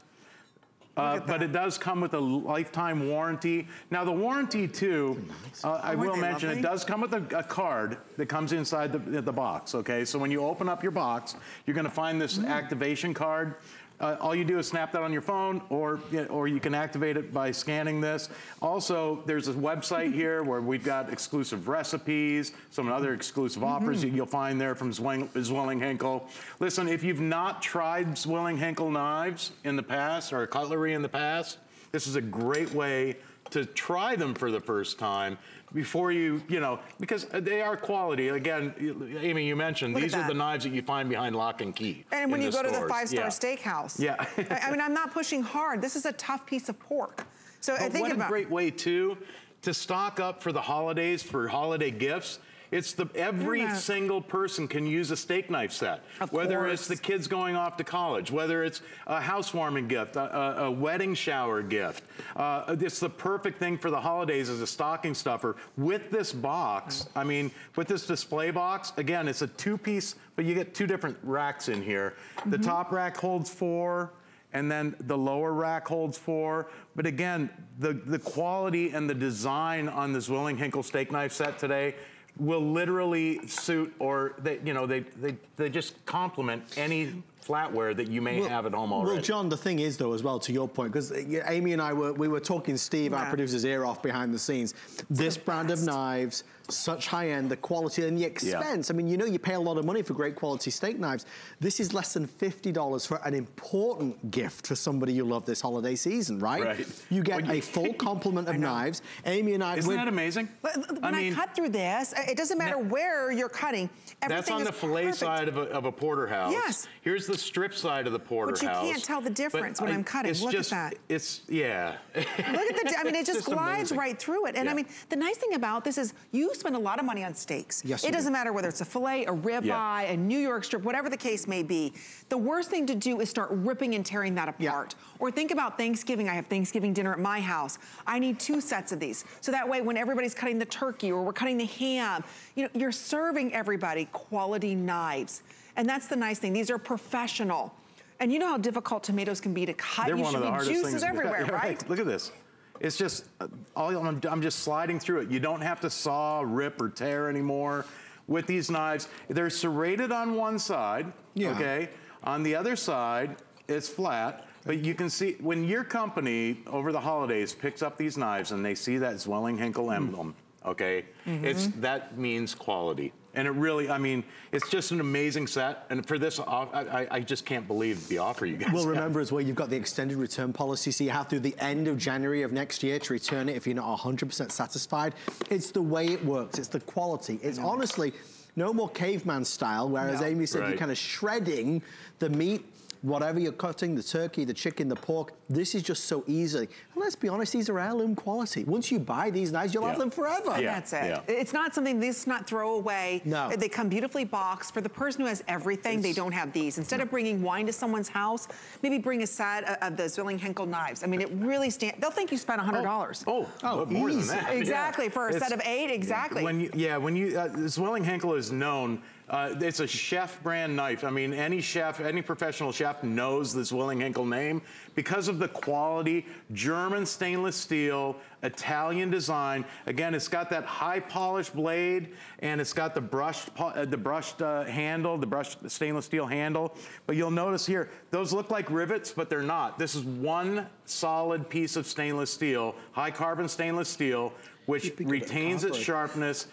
Uh, but it does come with a lifetime warranty. Now the warranty too, uh, I Aren't will mention, lovely? it does come with a, a card that comes inside the, the box, okay? So when you open up your box, you're gonna find this Mm. activation card. Uh, all you do is snap that on your phone, or you or you can activate it by scanning this. Also, there's a website here where we've got exclusive recipes, some other exclusive offers Mm-hmm. you- you'll find there from Zwing- Zwilling Henckel. Listen, if you've not tried Zwilling Henckel knives in the past or cutlery in the past, this is a great way to try them for the first time before you, you know, because they are quality. Again, Amy, you mentioned Look these are the knives that you find behind lock and key. And when you go to the five-star Yeah. steakhouse. Yeah. I I mean, I'm not pushing hard. This is a tough piece of pork. So I But think what about a great way too to stock up for the holidays for holiday gifts. It's the every single person can use a steak knife set. Of whether it's the kids going off to college, whether it's a housewarming gift, a, a, wedding shower gift. Uh, it's the perfect thing for the holidays as a stocking stuffer. With this box, I mean, with this display box, again, it's a two-piece, but you get two different racks in here. The top rack holds four and then the lower rack holds four. But again, the, the quality and the design on this Zwilling Henckel steak knife set today will literally suit or they, you know, they, they, they just complement any flatware that you may have at home already. Well, John, the thing is, though, as well, to your point, because uh, Amy and I were we were talking Steve, our Yeah. producer's ear off behind the scenes. This brand of knives, such high end, the quality and the expense. I mean, you know, you pay a lot of money for great quality steak knives. This is less than fifty dollars for an important gift for somebody you love this holiday season, right? Right. You get you- a full complement of knives. Amy and I. Isn't we're- that amazing? When I I, mean, cut through this, it doesn't matter where you're cutting. that's on is the fillet perfect. side of a, of a porterhouse. Yes. Here's the strip side of the porterhouse. But you can't tell the difference when I'm cutting. It's Look at just, that. It's, yeah. Look at the, I mean, it just, It's glides amazing. right through it. And I mean, the nice thing about this is you spend a lot of money on steaks. Yes, It doesn't matter whether it's a filet, a ribeye, Yeah. a New York strip, whatever the case may be. The worst thing to do is start ripping and tearing that apart. Or think about Thanksgiving. I have Thanksgiving dinner at my house. I need two sets of these. So that way, when everybody's cutting the turkey or we're cutting the ham, you know, you're serving everybody quality knives. And that's the nice thing. These are professional. And you know how difficult tomatoes can be to cut. They're you one should of the be hardest juices everywhere, Yeah, right? Look at this. It's just, uh, all I'm, I'm just sliding through it. You don't have to saw, rip, or tear anymore with these knives. They're serrated on one side, Yeah. okay? On the other side, it's flat. But you can see, when your company over the holidays picks up these knives and they see that Zwilling Henckel emblem, okay? mm -hmm. It's, that means quality. And it really, I mean, it's just an amazing set. And for this, I, I, just can't believe the offer you guys Well, have. remember as well, you've got the extended return policy, so you have through the end of January of next year to return it if you're not 100% satisfied. It's the way it works. It's the quality. It's mm-hmm. honestly no more caveman style, whereas No. Amy said you're kind of shredding the meat, whatever you're cutting, the turkey, the chicken, the pork. This is just so easy. And let's be honest, these are heirloom quality. Once you buy these knives, you'll have them forever. Yeah, that's it. yeah. It's not something, this is not throwaway. No. They come beautifully boxed. For the person who has everything, they don't have these. Instead of bringing wine to someone's house, maybe bring a set of, of the Zwilling Henckel knives. I mean, it really stand, they'll think you spent $100. Oh, oh, more than that. Exactly, for a It's- set of eight, exactly. When you, yeah, when you, uh, Zwilling Henckel is known Uh, it's a chef brand knife. I mean, any chef, any professional chef knows this Zwilling Henckel name because of the quality, German stainless steel, Italian design. Again, it's got that high polished blade and it's got the brushed, uh, the brushed uh, handle, the brushed stainless steel handle. But you'll notice here, those look like rivets, but they're not. This is one solid piece of stainless steel, high carbon stainless steel, which retains its sharpness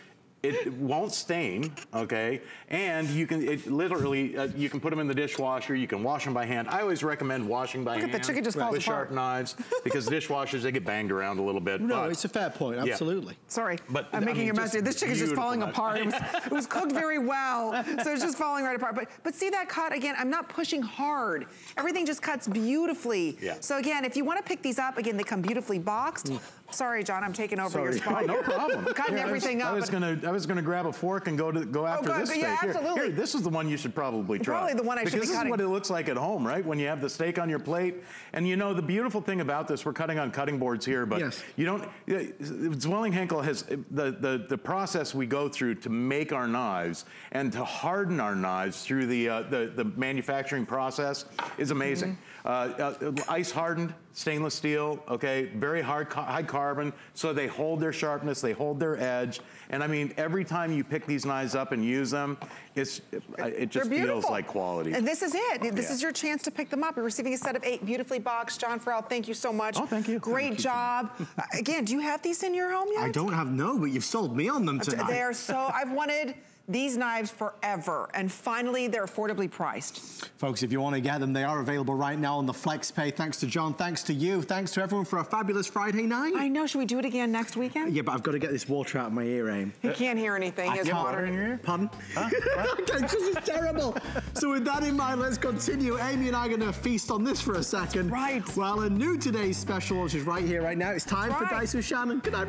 it won't stain, okay? And you can, it literally, uh, you can put them in the dishwasher, you can wash them by hand. I always recommend washing by Look at hand. the chicken just falls With apart. sharp knives, because dishwashers, they get banged around a little bit. No, but- it's a fair point, Yeah. absolutely. Sorry, But, I'm I making mean, a mess just here. This chicken's just falling knife. apart. It was, it was cooked very well, so it's just falling right apart. But but see that cut again? I'm not pushing hard. Everything just cuts beautifully. Yeah. So again, if you want to pick these up, again, they come beautifully boxed. Sorry, John, I'm taking over your spot. Oh, no problem. Cutting Yeah, I was- everything up. I was gonna, I was gonna grab a fork and go to go after good, this good, steak. yeah, Here, absolutely. Here, this is the one you should probably try. Probably the one I should be because this is what it looks like at home, right? When you have the steak on your plate, and you know the beautiful thing about this, we're cutting on cutting boards here, but Yes. you don't. yeah, Zwilling Henckel has the, the the process we go through to make our knives and to harden our knives through the uh, the, the manufacturing process is amazing. Uh, uh, Uh, uh, ice hardened stainless steel, okay, very hard, ca- high carbon, so they hold their sharpness, they hold their edge, and I mean, every time you pick these knives up and use them, it's it just feels like quality. And this is it. This Yeah. is your chance to pick them up. You're receiving a set of eight beautifully boxed. John Farrell, thank you so much. Oh, thank you. Great job. Uh, again, do you have these in your home yet? I don't have no, but you've sold me on them uh, tonight. They are so, I've wanted these knives forever, and finally they're affordably priced. Folks, if you want to get them, they are available right now on the FlexPay. Thanks to John, thanks to you, thanks to everyone for a fabulous Friday night. I know, should we do it again next weekend? Yeah, but I've got to get this water out of my ear, Aim. He can't hear anything. He has can't. water in your ear. Pardon? okay, this is terrible. So with that in mind, let's continue. Amy and I are going to feast on this for a second. Right. Well, a new today's special, which is right here, right now. It's time for Right. Dice with Shannon. Good night.